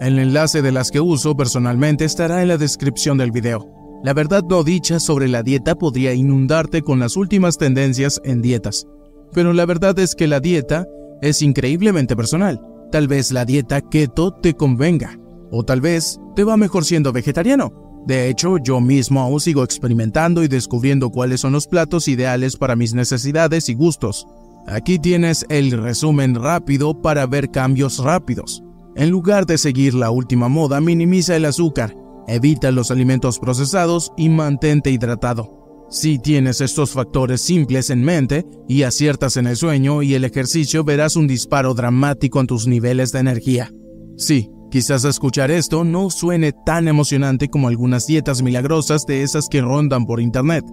El enlace de las que uso personalmente estará en la descripción del video. La verdad no dicha sobre la dieta podría inundarte con las últimas tendencias en dietas, pero la verdad es que la dieta es increíblemente personal. Tal vez la dieta keto te convenga, o tal vez te va mejor siendo vegetariano. De hecho, yo mismo aún sigo experimentando y descubriendo cuáles son los platos ideales para mis necesidades y gustos. Aquí tienes el resumen rápido para ver cambios rápidos. En lugar de seguir la última moda, minimiza el azúcar, evita los alimentos procesados y mantente hidratado. Si tienes estos factores simples en mente y aciertas en el sueño y el ejercicio, verás un disparo dramático en tus niveles de energía. Sí, quizás escuchar esto no suene tan emocionante como algunas dietas milagrosas de esas que rondan por internet,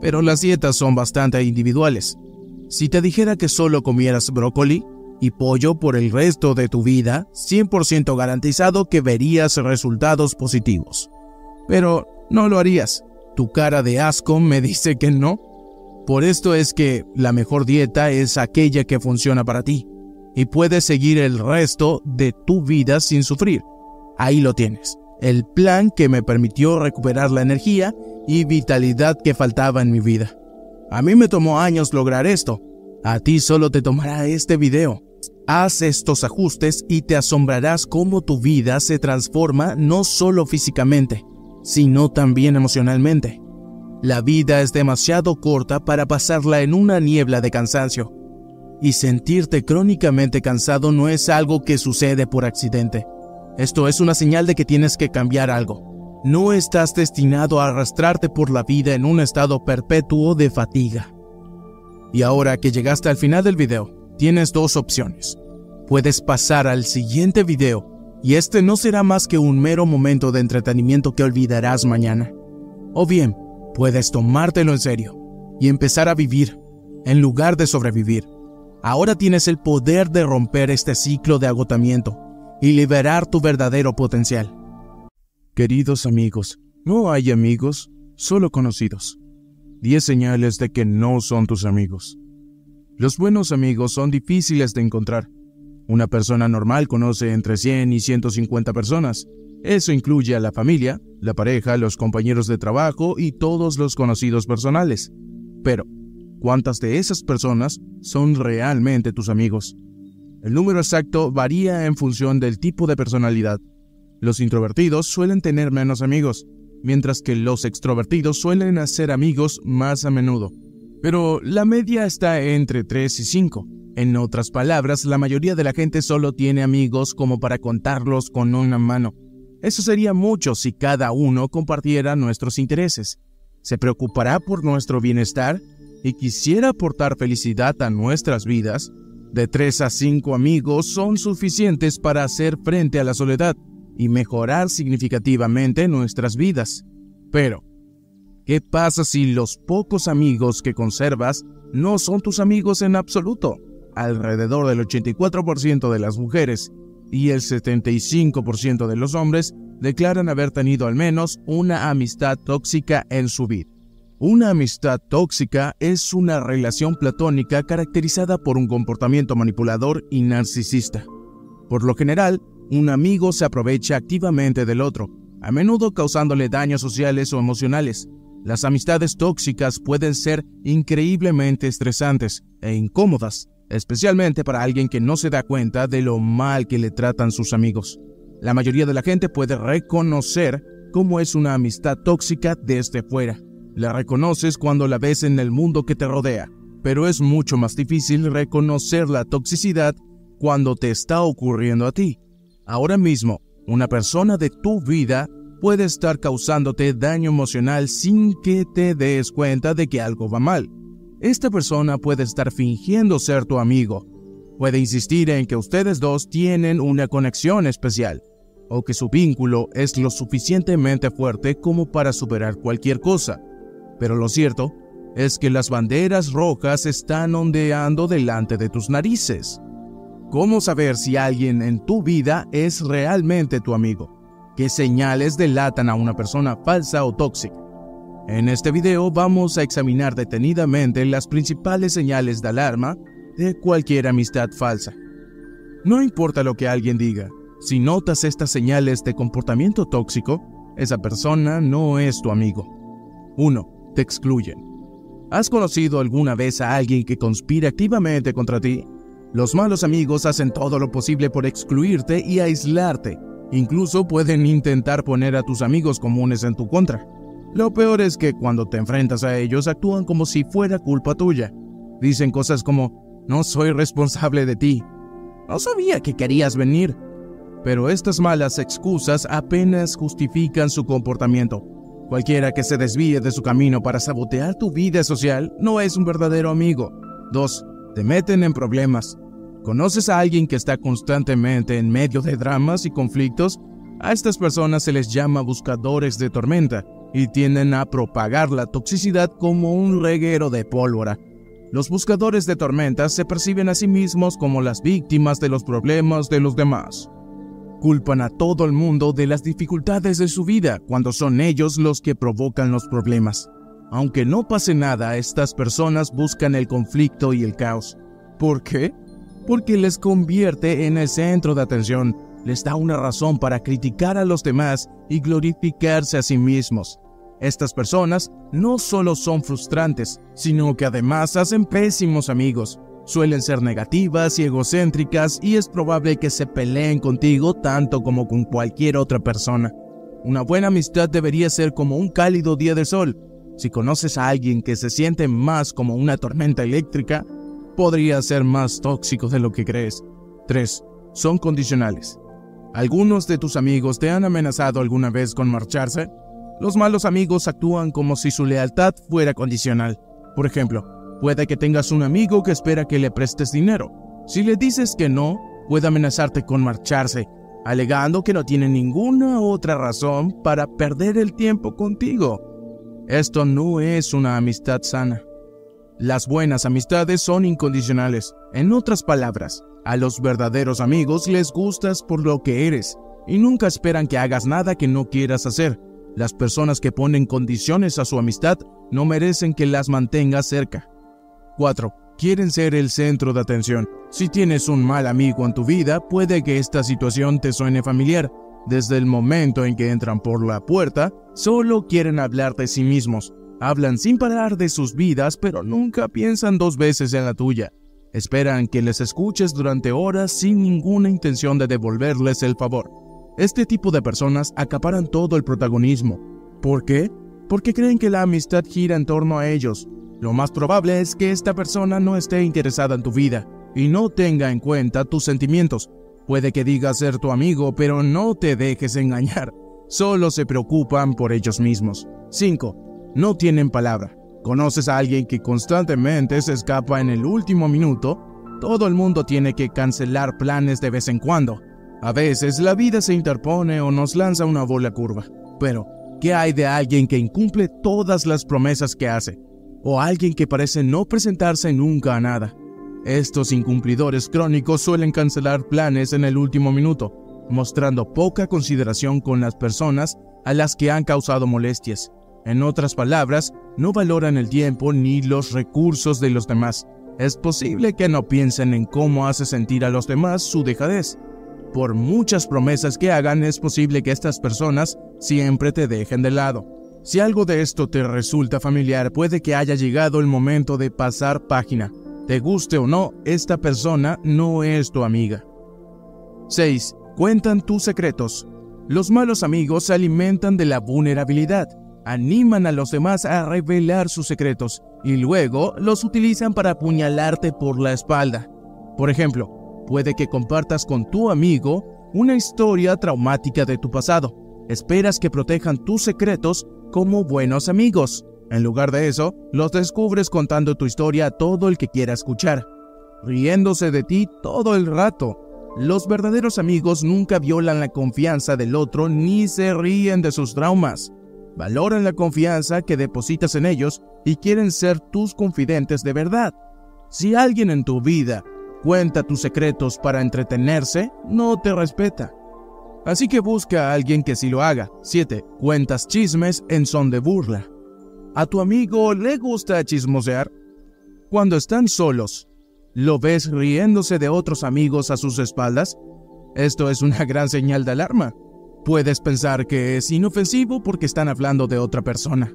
pero las dietas son bastante individuales. Si te dijera que solo comieras brócoli y pollo por el resto de tu vida, 100% garantizado que verías resultados positivos. Pero no lo harías tu cara de asco me dice que no. Por esto es que la mejor dieta es aquella que funciona para ti y puedes seguir el resto de tu vida sin sufrir. Ahí lo tienes, el plan que me permitió recuperar la energía y vitalidad que faltaba en mi vida. A mí me tomó años lograr esto, a ti solo te tomará este video. Haz estos ajustes y te asombrarás cómo tu vida se transforma no solo físicamente, sino también emocionalmente. La vida es demasiado corta para pasarla en una niebla de cansancio. Y sentirte crónicamente cansado no es algo que sucede por accidente. Esto es una señal de que tienes que cambiar algo. No estás destinado a arrastrarte por la vida en un estado perpetuo de fatiga. Y ahora que llegaste al final del video, tienes dos opciones. Puedes pasar al siguiente video y este no será más que un mero momento de entretenimiento que olvidarás mañana. O bien, puedes tomártelo en serio y empezar a vivir en lugar de sobrevivir. Ahora tienes el poder de romper este ciclo de agotamiento y liberar tu verdadero potencial. Queridos amigos, no hay amigos, solo conocidos. 10 señales de que no son tus amigos. Los buenos amigos son difíciles de encontrar. Una persona normal conoce entre 100 y 150 personas. Eso incluye a la familia, la pareja, los compañeros de trabajo y todos los conocidos personales. Pero, ¿cuántas de esas personas son realmente tus amigos? El número exacto varía en función del tipo de personalidad. Los introvertidos suelen tener menos amigos, mientras que los extrovertidos suelen hacer amigos más a menudo. Pero la media está entre 3 y 5. En otras palabras, la mayoría de la gente solo tiene amigos como para contarlos con una mano. Eso sería mucho si cada uno compartiera nuestros intereses. Se preocupará por nuestro bienestar y quisiera aportar felicidad a nuestras vidas. De 3 a 5 amigos son suficientes para hacer frente a la soledad y mejorar significativamente nuestras vidas. Pero, ¿qué pasa si los pocos amigos que conservas no son tus amigos en absoluto? Alrededor del 84% de las mujeres y el 75% de los hombres declaran haber tenido al menos una amistad tóxica en su vida. Una amistad tóxica es una relación platónica caracterizada por un comportamiento manipulador y narcisista. Por lo general, un amigo se aprovecha activamente del otro, a menudo causándole daños sociales o emocionales. Las amistades tóxicas pueden ser increíblemente estresantes e incómodas, especialmente para alguien que no se da cuenta de lo mal que le tratan sus amigos. La mayoría de la gente puede reconocer cómo es una amistad tóxica desde fuera. La reconoces cuando la ves en el mundo que te rodea, pero es mucho más difícil reconocer la toxicidad cuando te está ocurriendo a ti. Ahora mismo, una persona de tu vida puede estar causándote daño emocional sin que te des cuenta de que algo va mal. Esta persona puede estar fingiendo ser tu amigo. Puede insistir en que ustedes dos tienen una conexión especial o que su vínculo es lo suficientemente fuerte como para superar cualquier cosa. Pero lo cierto es que las banderas rojas están ondeando delante de tus narices. ¿Cómo saber si alguien en tu vida es realmente tu amigo? ¿Qué señales delatan a una persona falsa o tóxica? En este video vamos a examinar detenidamente las principales señales de alarma de cualquier amistad falsa. No importa lo que alguien diga, si notas estas señales de comportamiento tóxico, esa persona no es tu amigo. 1. Te excluyen. ¿Has conocido alguna vez a alguien que conspira activamente contra ti los malos amigos hacen todo lo posible por excluirte y aislarte. Incluso pueden intentar poner a tus amigos comunes en tu contra. Lo peor es que cuando te enfrentas a ellos actúan como si fuera culpa tuya. Dicen cosas como, no soy responsable de ti. No sabía que querías venir. Pero estas malas excusas apenas justifican su comportamiento. Cualquiera que se desvíe de su camino para sabotear tu vida social no es un verdadero amigo. 2 te meten en problemas. ¿Conoces a alguien que está constantemente en medio de dramas y conflictos? A estas personas se les llama buscadores de tormenta y tienden a propagar la toxicidad como un reguero de pólvora. Los buscadores de tormentas se perciben a sí mismos como las víctimas de los problemas de los demás. Culpan a todo el mundo de las dificultades de su vida cuando son ellos los que provocan los problemas. Aunque no pase nada, estas personas buscan el conflicto y el caos. ¿Por qué? Porque les convierte en el centro de atención, les da una razón para criticar a los demás y glorificarse a sí mismos. Estas personas no solo son frustrantes, sino que además hacen pésimos amigos. Suelen ser negativas y egocéntricas y es probable que se peleen contigo tanto como con cualquier otra persona. Una buena amistad debería ser como un cálido día de sol, si conoces a alguien que se siente más como una tormenta eléctrica, podría ser más tóxico de lo que crees. 3. Son condicionales. ¿Algunos de tus amigos te han amenazado alguna vez con marcharse? Los malos amigos actúan como si su lealtad fuera condicional. Por ejemplo, puede que tengas un amigo que espera que le prestes dinero. Si le dices que no, puede amenazarte con marcharse. alegando que no tienen ninguna otra razón para perder el tiempo contigo. Esto no es una amistad sana. Las buenas amistades son incondicionales. En otras palabras, a los verdaderos amigos les gustas por lo que eres y nunca esperan que hagas nada que no quieras hacer. Las personas que ponen condiciones a su amistad no merecen que las mantengas cerca. 4. Quieren ser el centro de atención. Si tienes un mal amigo en tu vida, puede que esta situación te suene familiar. Desde el momento en que entran por la puerta, solo quieren hablar de sí mismos. Hablan sin parar de sus vidas, pero nunca piensan dos veces en la tuya. Esperan que les escuches durante horas sin ninguna intención de devolverles el favor. Este tipo de personas acaparan todo el protagonismo. ¿Por qué? Porque creen que la amistad gira en torno a ellos. Lo más probable es que esta persona no esté interesada en tu vida y no tenga en cuenta tus sentimientos. Puede que diga ser tu amigo, pero no te dejes engañar. Solo se preocupan por ellos mismos. 5. No tienen palabra. ¿Conoces a alguien que constantemente se escapa en el último minuto? Todo el mundo tiene que cancelar planes de vez en cuando. A veces la vida se interpone o nos lanza una bola curva. Pero, ¿qué hay de alguien que incumple todas las promesas que hace? O alguien que parece no presentarse nunca a nada. Estos incumplidores crónicos suelen cancelar planes en el último minuto, mostrando poca consideración con las personas a las que han causado molestias. En otras palabras, no valoran el tiempo ni los recursos de los demás. Es posible que no piensen en cómo hace sentir a los demás su dejadez por muchas promesas que hagan, es posible que estas personas siempre te dejen de lado. Si algo de esto te resulta familiar, puede que haya llegado el momento de pasar página. Te guste o no, esta persona no es tu amiga. 6. Cuentan tus secretos. Los malos amigos se alimentan de la vulnerabilidad, animan a los demás a revelar sus secretos y luego los utilizan para apuñalarte por la espalda. Por ejemplo, Puede que compartas con tu amigo una historia traumática de tu pasado. Esperas que protejan tus secretos como buenos amigos. En lugar de eso, los descubres contando tu historia a todo el que quiera escuchar, riéndose de ti todo el rato. Los verdaderos amigos nunca violan la confianza del otro ni se ríen de sus traumas. Valoran la confianza que depositas en ellos y quieren ser tus confidentes de verdad. Si alguien en tu vida cuenta tus secretos para entretenerse, no te respeta. Así que busca a alguien que sí lo haga. 7. Cuentas chismes en son de burla. ¿A tu amigo le gusta chismosear? Cuando están solos, ¿lo ves riéndose de otros amigos a sus espaldas? Esto es una gran señal de alarma. Puedes pensar que es inofensivo porque están hablando de otra persona.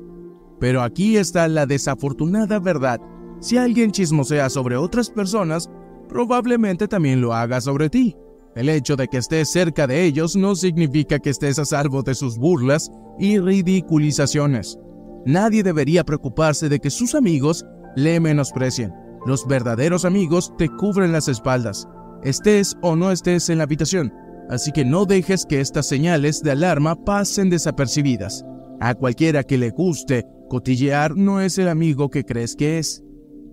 Pero aquí está la desafortunada verdad. Si alguien chismosea sobre otras personas, probablemente también lo haga sobre ti. El hecho de que estés cerca de ellos no significa que estés a salvo de sus burlas y ridiculizaciones. Nadie debería preocuparse de que sus amigos le menosprecien. Los verdaderos amigos te cubren las espaldas, estés o no estés en la habitación, así que no dejes que estas señales de alarma pasen desapercibidas. A cualquiera que le guste cotillear no es el amigo que crees que es.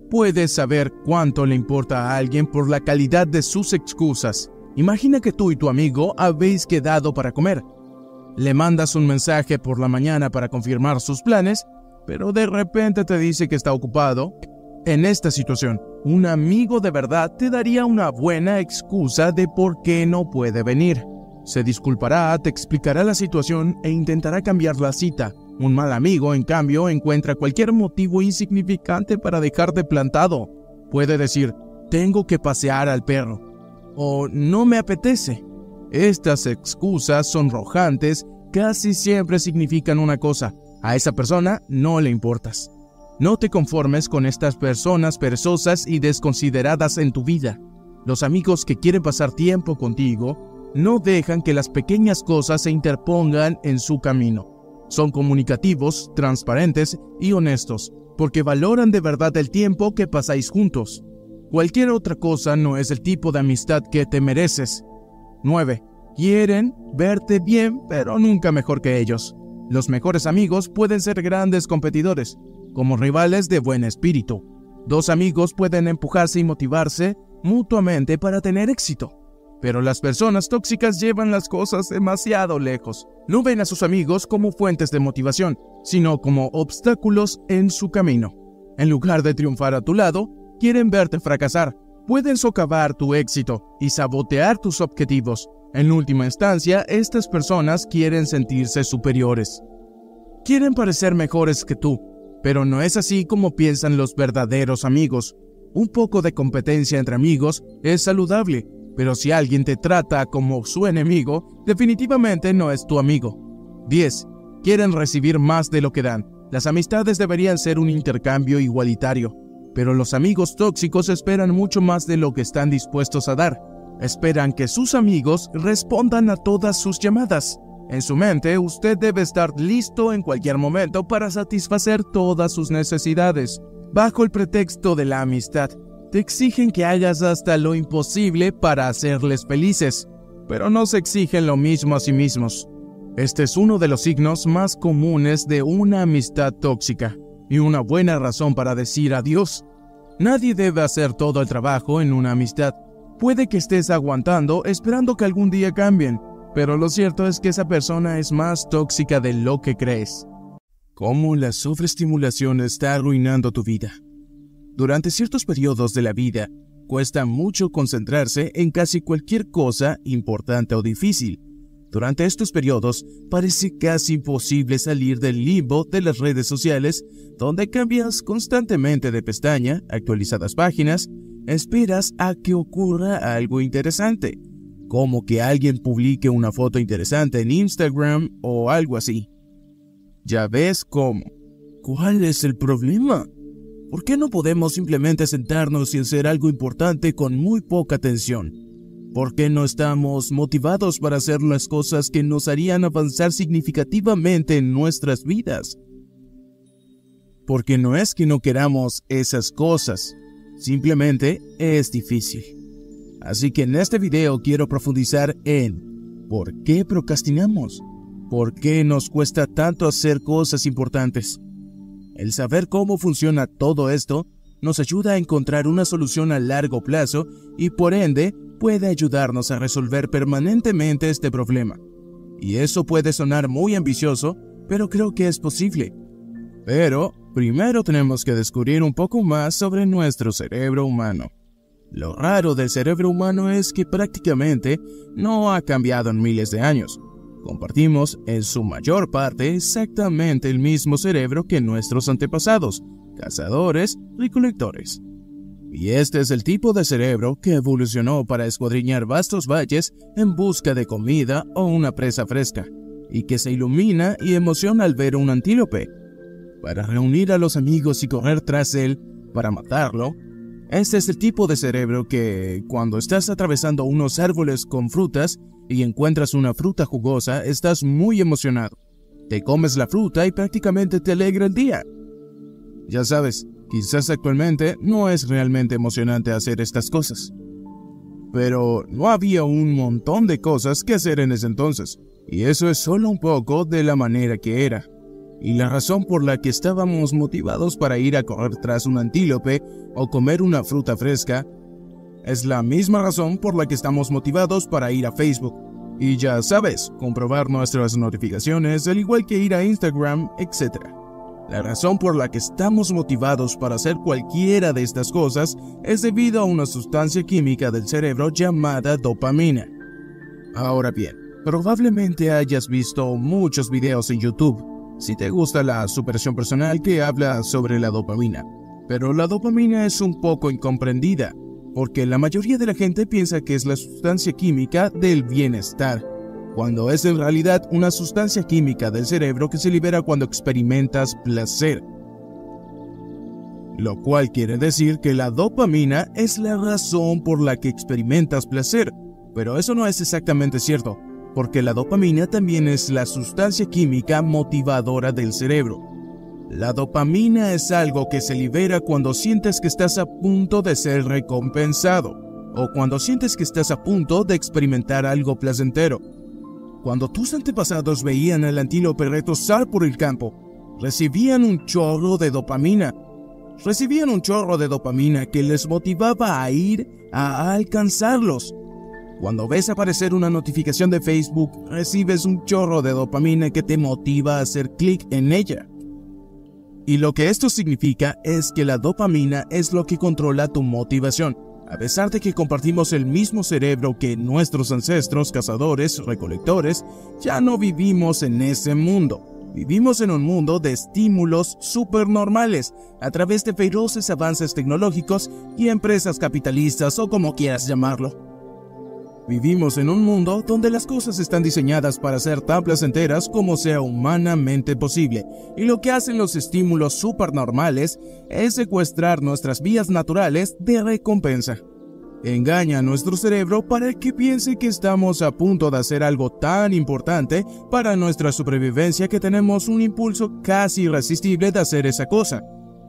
Puedes saber cuánto le importa a alguien por la calidad de sus excusas. Imagina que tú y tu amigo habéis quedado para comer. Le mandas un mensaje por la mañana para confirmar sus planes, pero de repente te dice que está ocupado. En esta situación, un amigo de verdad te daría una buena excusa de por qué no puede venir. Se disculpará, te explicará la situación e intentará cambiar la cita. Un mal amigo, en cambio, encuentra cualquier motivo insignificante para dejarte plantado. Puede decir, tengo que pasear al perro. O no me apetece. Estas excusas sonrojantes casi siempre significan una cosa. A esa persona no le importas. No te conformes con estas personas perezosas y desconsideradas en tu vida. Los amigos que quieren pasar tiempo contigo no dejan que las pequeñas cosas se interpongan en su camino. Son comunicativos, transparentes y honestos, porque valoran de verdad el tiempo que pasáis juntos. Cualquier otra cosa no es el tipo de amistad que te mereces. 9. Quieren verte bien, pero nunca mejor que ellos. Los mejores amigos pueden ser grandes competidores, como rivales de buen espíritu. Dos amigos pueden empujarse y motivarse mutuamente para tener éxito. Pero las personas tóxicas llevan las cosas demasiado lejos. No ven a sus amigos como fuentes de motivación, sino como obstáculos en su camino. En lugar de triunfar a tu lado, quieren verte fracasar. Pueden socavar tu éxito y sabotear tus objetivos. En última instancia, estas personas quieren sentirse superiores. Quieren parecer mejores que tú, pero no es así como piensan los verdaderos amigos. Un poco de competencia entre amigos es saludable, pero si alguien te trata como su enemigo, definitivamente no es tu amigo. 10. Quieren recibir más de lo que dan. Las amistades deberían ser un intercambio igualitario, pero los amigos tóxicos esperan mucho más de lo que están dispuestos a dar. Esperan que sus amigos respondan a todas sus llamadas. En su mente, usted debe estar listo en cualquier momento para satisfacer todas sus necesidades, bajo el pretexto de la amistad te exigen que hagas hasta lo imposible para hacerles felices, pero no se exigen lo mismo a sí mismos. Este es uno de los signos más comunes de una amistad tóxica y una buena razón para decir adiós. Nadie debe hacer todo el trabajo en una amistad. Puede que estés aguantando esperando que algún día cambien, pero lo cierto es que esa persona es más tóxica de lo que crees. ¿Cómo la sobreestimulación está arruinando tu vida? Durante ciertos periodos de la vida, cuesta mucho concentrarse en casi cualquier cosa importante o difícil. Durante estos periodos parece casi imposible salir del limbo de las redes sociales, donde cambias constantemente de pestaña, actualizadas páginas, esperas a que ocurra algo interesante, como que alguien publique una foto interesante en Instagram o algo así. Ya ves cómo. ¿Cuál es el problema? ¿Por qué no podemos simplemente sentarnos y hacer algo importante con muy poca atención? ¿Por qué no estamos motivados para hacer las cosas que nos harían avanzar significativamente en nuestras vidas? Porque no es que no queramos esas cosas, simplemente es difícil. Así que en este video quiero profundizar en ¿por qué procrastinamos? ¿Por qué nos cuesta tanto hacer cosas importantes? El saber cómo funciona todo esto nos ayuda a encontrar una solución a largo plazo y por ende puede ayudarnos a resolver permanentemente este problema. Y eso puede sonar muy ambicioso, pero creo que es posible. Pero primero tenemos que descubrir un poco más sobre nuestro cerebro humano. Lo raro del cerebro humano es que prácticamente no ha cambiado en miles de años. Compartimos en su mayor parte exactamente el mismo cerebro que nuestros antepasados, cazadores, recolectores. Y este es el tipo de cerebro que evolucionó para escuadriñar vastos valles en busca de comida o una presa fresca, y que se ilumina y emociona al ver un antílope. Para reunir a los amigos y correr tras él, para matarlo, este es el tipo de cerebro que, cuando estás atravesando unos árboles con frutas, y encuentras una fruta jugosa, estás muy emocionado. Te comes la fruta y prácticamente te alegra el día. Ya sabes, quizás actualmente no es realmente emocionante hacer estas cosas. Pero no había un montón de cosas que hacer en ese entonces, y eso es solo un poco de la manera que era. Y la razón por la que estábamos motivados para ir a correr tras un antílope o comer una fruta fresca es la misma razón por la que estamos motivados para ir a Facebook. Y ya sabes, comprobar nuestras notificaciones, al igual que ir a Instagram, etc. La razón por la que estamos motivados para hacer cualquiera de estas cosas es debido a una sustancia química del cerebro llamada dopamina. Ahora bien, probablemente hayas visto muchos videos en YouTube si te gusta la superación personal que habla sobre la dopamina. Pero la dopamina es un poco incomprendida porque la mayoría de la gente piensa que es la sustancia química del bienestar, cuando es en realidad una sustancia química del cerebro que se libera cuando experimentas placer. Lo cual quiere decir que la dopamina es la razón por la que experimentas placer, pero eso no es exactamente cierto, porque la dopamina también es la sustancia química motivadora del cerebro. La dopamina es algo que se libera cuando sientes que estás a punto de ser recompensado o cuando sientes que estás a punto de experimentar algo placentero. Cuando tus antepasados veían al antílope retosar por el campo, recibían un chorro de dopamina. Recibían un chorro de dopamina que les motivaba a ir a alcanzarlos. Cuando ves aparecer una notificación de Facebook, recibes un chorro de dopamina que te motiva a hacer clic en ella. Y lo que esto significa es que la dopamina es lo que controla tu motivación. A pesar de que compartimos el mismo cerebro que nuestros ancestros cazadores, recolectores, ya no vivimos en ese mundo. Vivimos en un mundo de estímulos supernormales a través de feroces avances tecnológicos y empresas capitalistas o como quieras llamarlo. Vivimos en un mundo donde las cosas están diseñadas para ser tan placenteras como sea humanamente posible, y lo que hacen los estímulos supernormales es secuestrar nuestras vías naturales de recompensa. Engaña a nuestro cerebro para que piense que estamos a punto de hacer algo tan importante para nuestra supervivencia que tenemos un impulso casi irresistible de hacer esa cosa.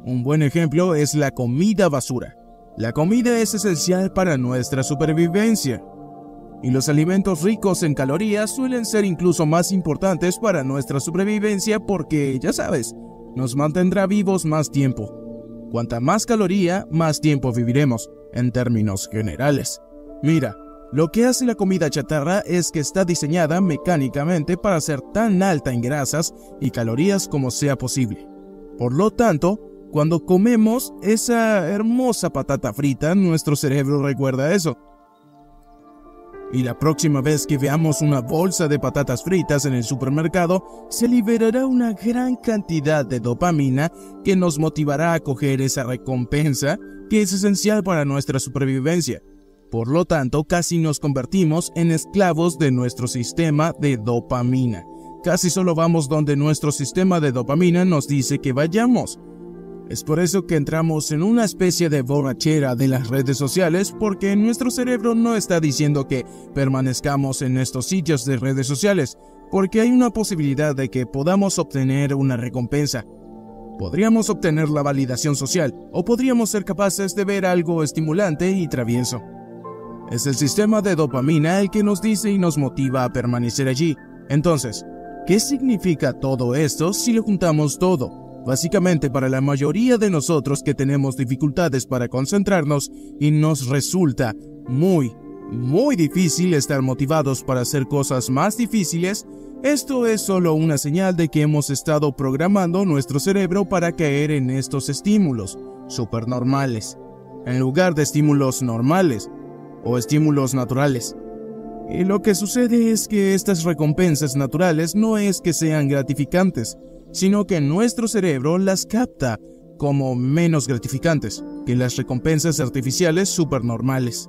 Un buen ejemplo es la comida basura. La comida es esencial para nuestra supervivencia, y los alimentos ricos en calorías suelen ser incluso más importantes para nuestra supervivencia porque, ya sabes, nos mantendrá vivos más tiempo. Cuanta más caloría, más tiempo viviremos, en términos generales. Mira, lo que hace la comida chatarra es que está diseñada mecánicamente para ser tan alta en grasas y calorías como sea posible. Por lo tanto, cuando comemos esa hermosa patata frita, nuestro cerebro recuerda eso y la próxima vez que veamos una bolsa de patatas fritas en el supermercado, se liberará una gran cantidad de dopamina que nos motivará a coger esa recompensa que es esencial para nuestra supervivencia. Por lo tanto, casi nos convertimos en esclavos de nuestro sistema de dopamina. Casi solo vamos donde nuestro sistema de dopamina nos dice que vayamos. Es por eso que entramos en una especie de borrachera de las redes sociales porque nuestro cerebro no está diciendo que permanezcamos en estos sitios de redes sociales, porque hay una posibilidad de que podamos obtener una recompensa. Podríamos obtener la validación social o podríamos ser capaces de ver algo estimulante y travieso. Es el sistema de dopamina el que nos dice y nos motiva a permanecer allí. Entonces, ¿qué significa todo esto si lo juntamos todo? Básicamente para la mayoría de nosotros que tenemos dificultades para concentrarnos y nos resulta muy, muy difícil estar motivados para hacer cosas más difíciles, esto es solo una señal de que hemos estado programando nuestro cerebro para caer en estos estímulos supernormales, en lugar de estímulos normales o estímulos naturales. Y lo que sucede es que estas recompensas naturales no es que sean gratificantes, sino que nuestro cerebro las capta como menos gratificantes que las recompensas artificiales supernormales.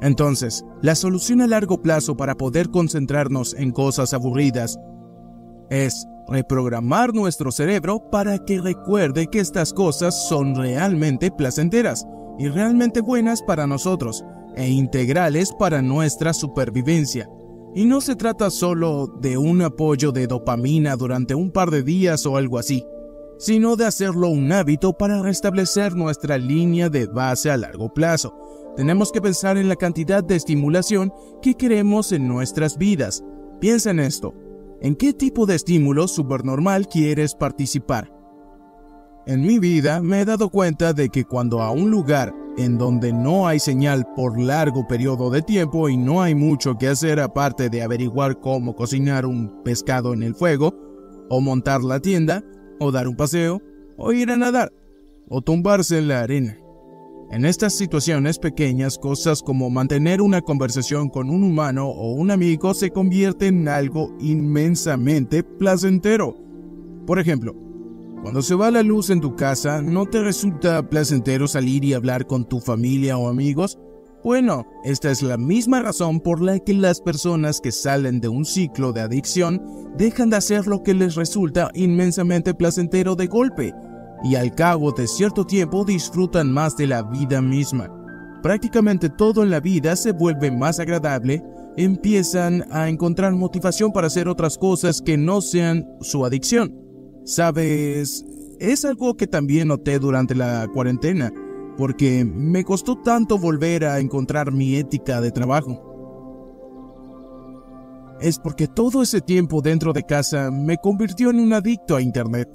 Entonces, la solución a largo plazo para poder concentrarnos en cosas aburridas es reprogramar nuestro cerebro para que recuerde que estas cosas son realmente placenteras y realmente buenas para nosotros e integrales para nuestra supervivencia. Y no se trata solo de un apoyo de dopamina durante un par de días o algo así, sino de hacerlo un hábito para restablecer nuestra línea de base a largo plazo. Tenemos que pensar en la cantidad de estimulación que queremos en nuestras vidas. Piensa en esto. ¿En qué tipo de estímulo supernormal quieres participar? En mi vida me he dado cuenta de que cuando a un lugar en donde no hay señal por largo periodo de tiempo y no hay mucho que hacer aparte de averiguar cómo cocinar un pescado en el fuego, o montar la tienda, o dar un paseo, o ir a nadar, o tumbarse en la arena. En estas situaciones pequeñas, cosas como mantener una conversación con un humano o un amigo se convierten en algo inmensamente placentero. Por ejemplo, cuando se va la luz en tu casa, ¿no te resulta placentero salir y hablar con tu familia o amigos? Bueno, esta es la misma razón por la que las personas que salen de un ciclo de adicción dejan de hacer lo que les resulta inmensamente placentero de golpe, y al cabo de cierto tiempo disfrutan más de la vida misma. Prácticamente todo en la vida se vuelve más agradable, empiezan a encontrar motivación para hacer otras cosas que no sean su adicción. Sabes, es algo que también noté durante la cuarentena, porque me costó tanto volver a encontrar mi ética de trabajo. Es porque todo ese tiempo dentro de casa me convirtió en un adicto a Internet.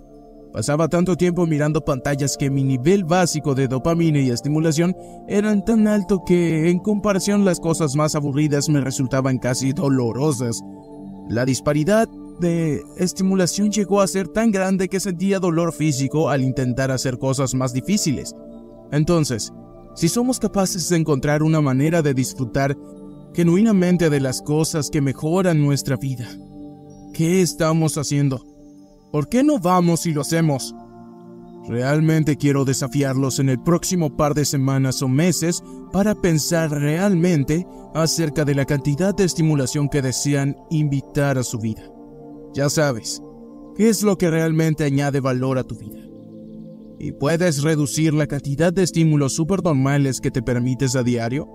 Pasaba tanto tiempo mirando pantallas que mi nivel básico de dopamina y estimulación eran tan alto que en comparación las cosas más aburridas me resultaban casi dolorosas. La disparidad de estimulación llegó a ser tan grande que sentía dolor físico al intentar hacer cosas más difíciles. Entonces, si somos capaces de encontrar una manera de disfrutar genuinamente de las cosas que mejoran nuestra vida, ¿qué estamos haciendo? ¿Por qué no vamos y lo hacemos? Realmente quiero desafiarlos en el próximo par de semanas o meses para pensar realmente acerca de la cantidad de estimulación que desean invitar a su vida. Ya sabes, ¿qué es lo que realmente añade valor a tu vida? ¿Y puedes reducir la cantidad de estímulos supernormales que te permites a diario?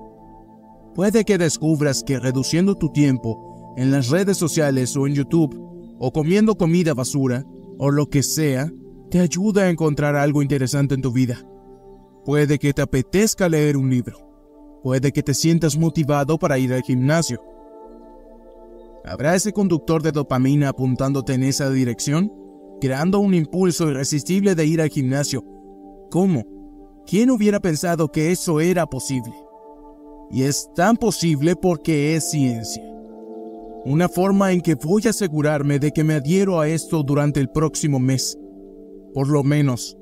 Puede que descubras que reduciendo tu tiempo en las redes sociales o en YouTube o comiendo comida basura, o lo que sea, te ayuda a encontrar algo interesante en tu vida. Puede que te apetezca leer un libro. Puede que te sientas motivado para ir al gimnasio. ¿Habrá ese conductor de dopamina apuntándote en esa dirección? Creando un impulso irresistible de ir al gimnasio. ¿Cómo? ¿Quién hubiera pensado que eso era posible? Y es tan posible porque es ciencia. Una forma en que voy a asegurarme de que me adhiero a esto durante el próximo mes. Por lo menos,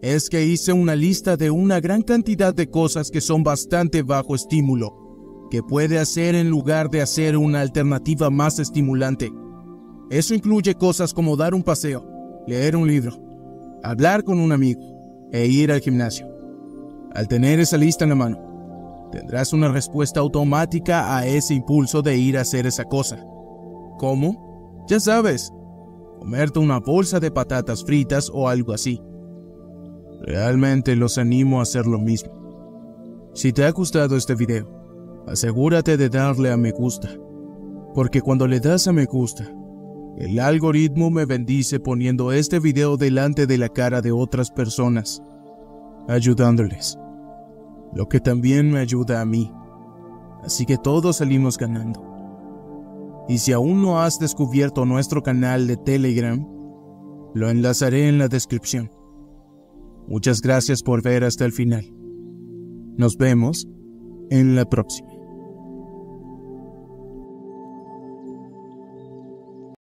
es que hice una lista de una gran cantidad de cosas que son bastante bajo estímulo, que puede hacer en lugar de hacer una alternativa más estimulante. Eso incluye cosas como dar un paseo, leer un libro, hablar con un amigo e ir al gimnasio. Al tener esa lista en la mano, tendrás una respuesta automática a ese impulso de ir a hacer esa cosa. ¿Cómo? Ya sabes, comerte una bolsa de patatas fritas o algo así. Realmente los animo a hacer lo mismo. Si te ha gustado este video, asegúrate de darle a me gusta, porque cuando le das a me gusta, el algoritmo me bendice poniendo este video delante de la cara de otras personas, ayudándoles lo que también me ayuda a mí. Así que todos salimos ganando. Y si aún no has descubierto nuestro canal de Telegram, lo enlazaré en la descripción. Muchas gracias por ver hasta el final. Nos vemos en la próxima.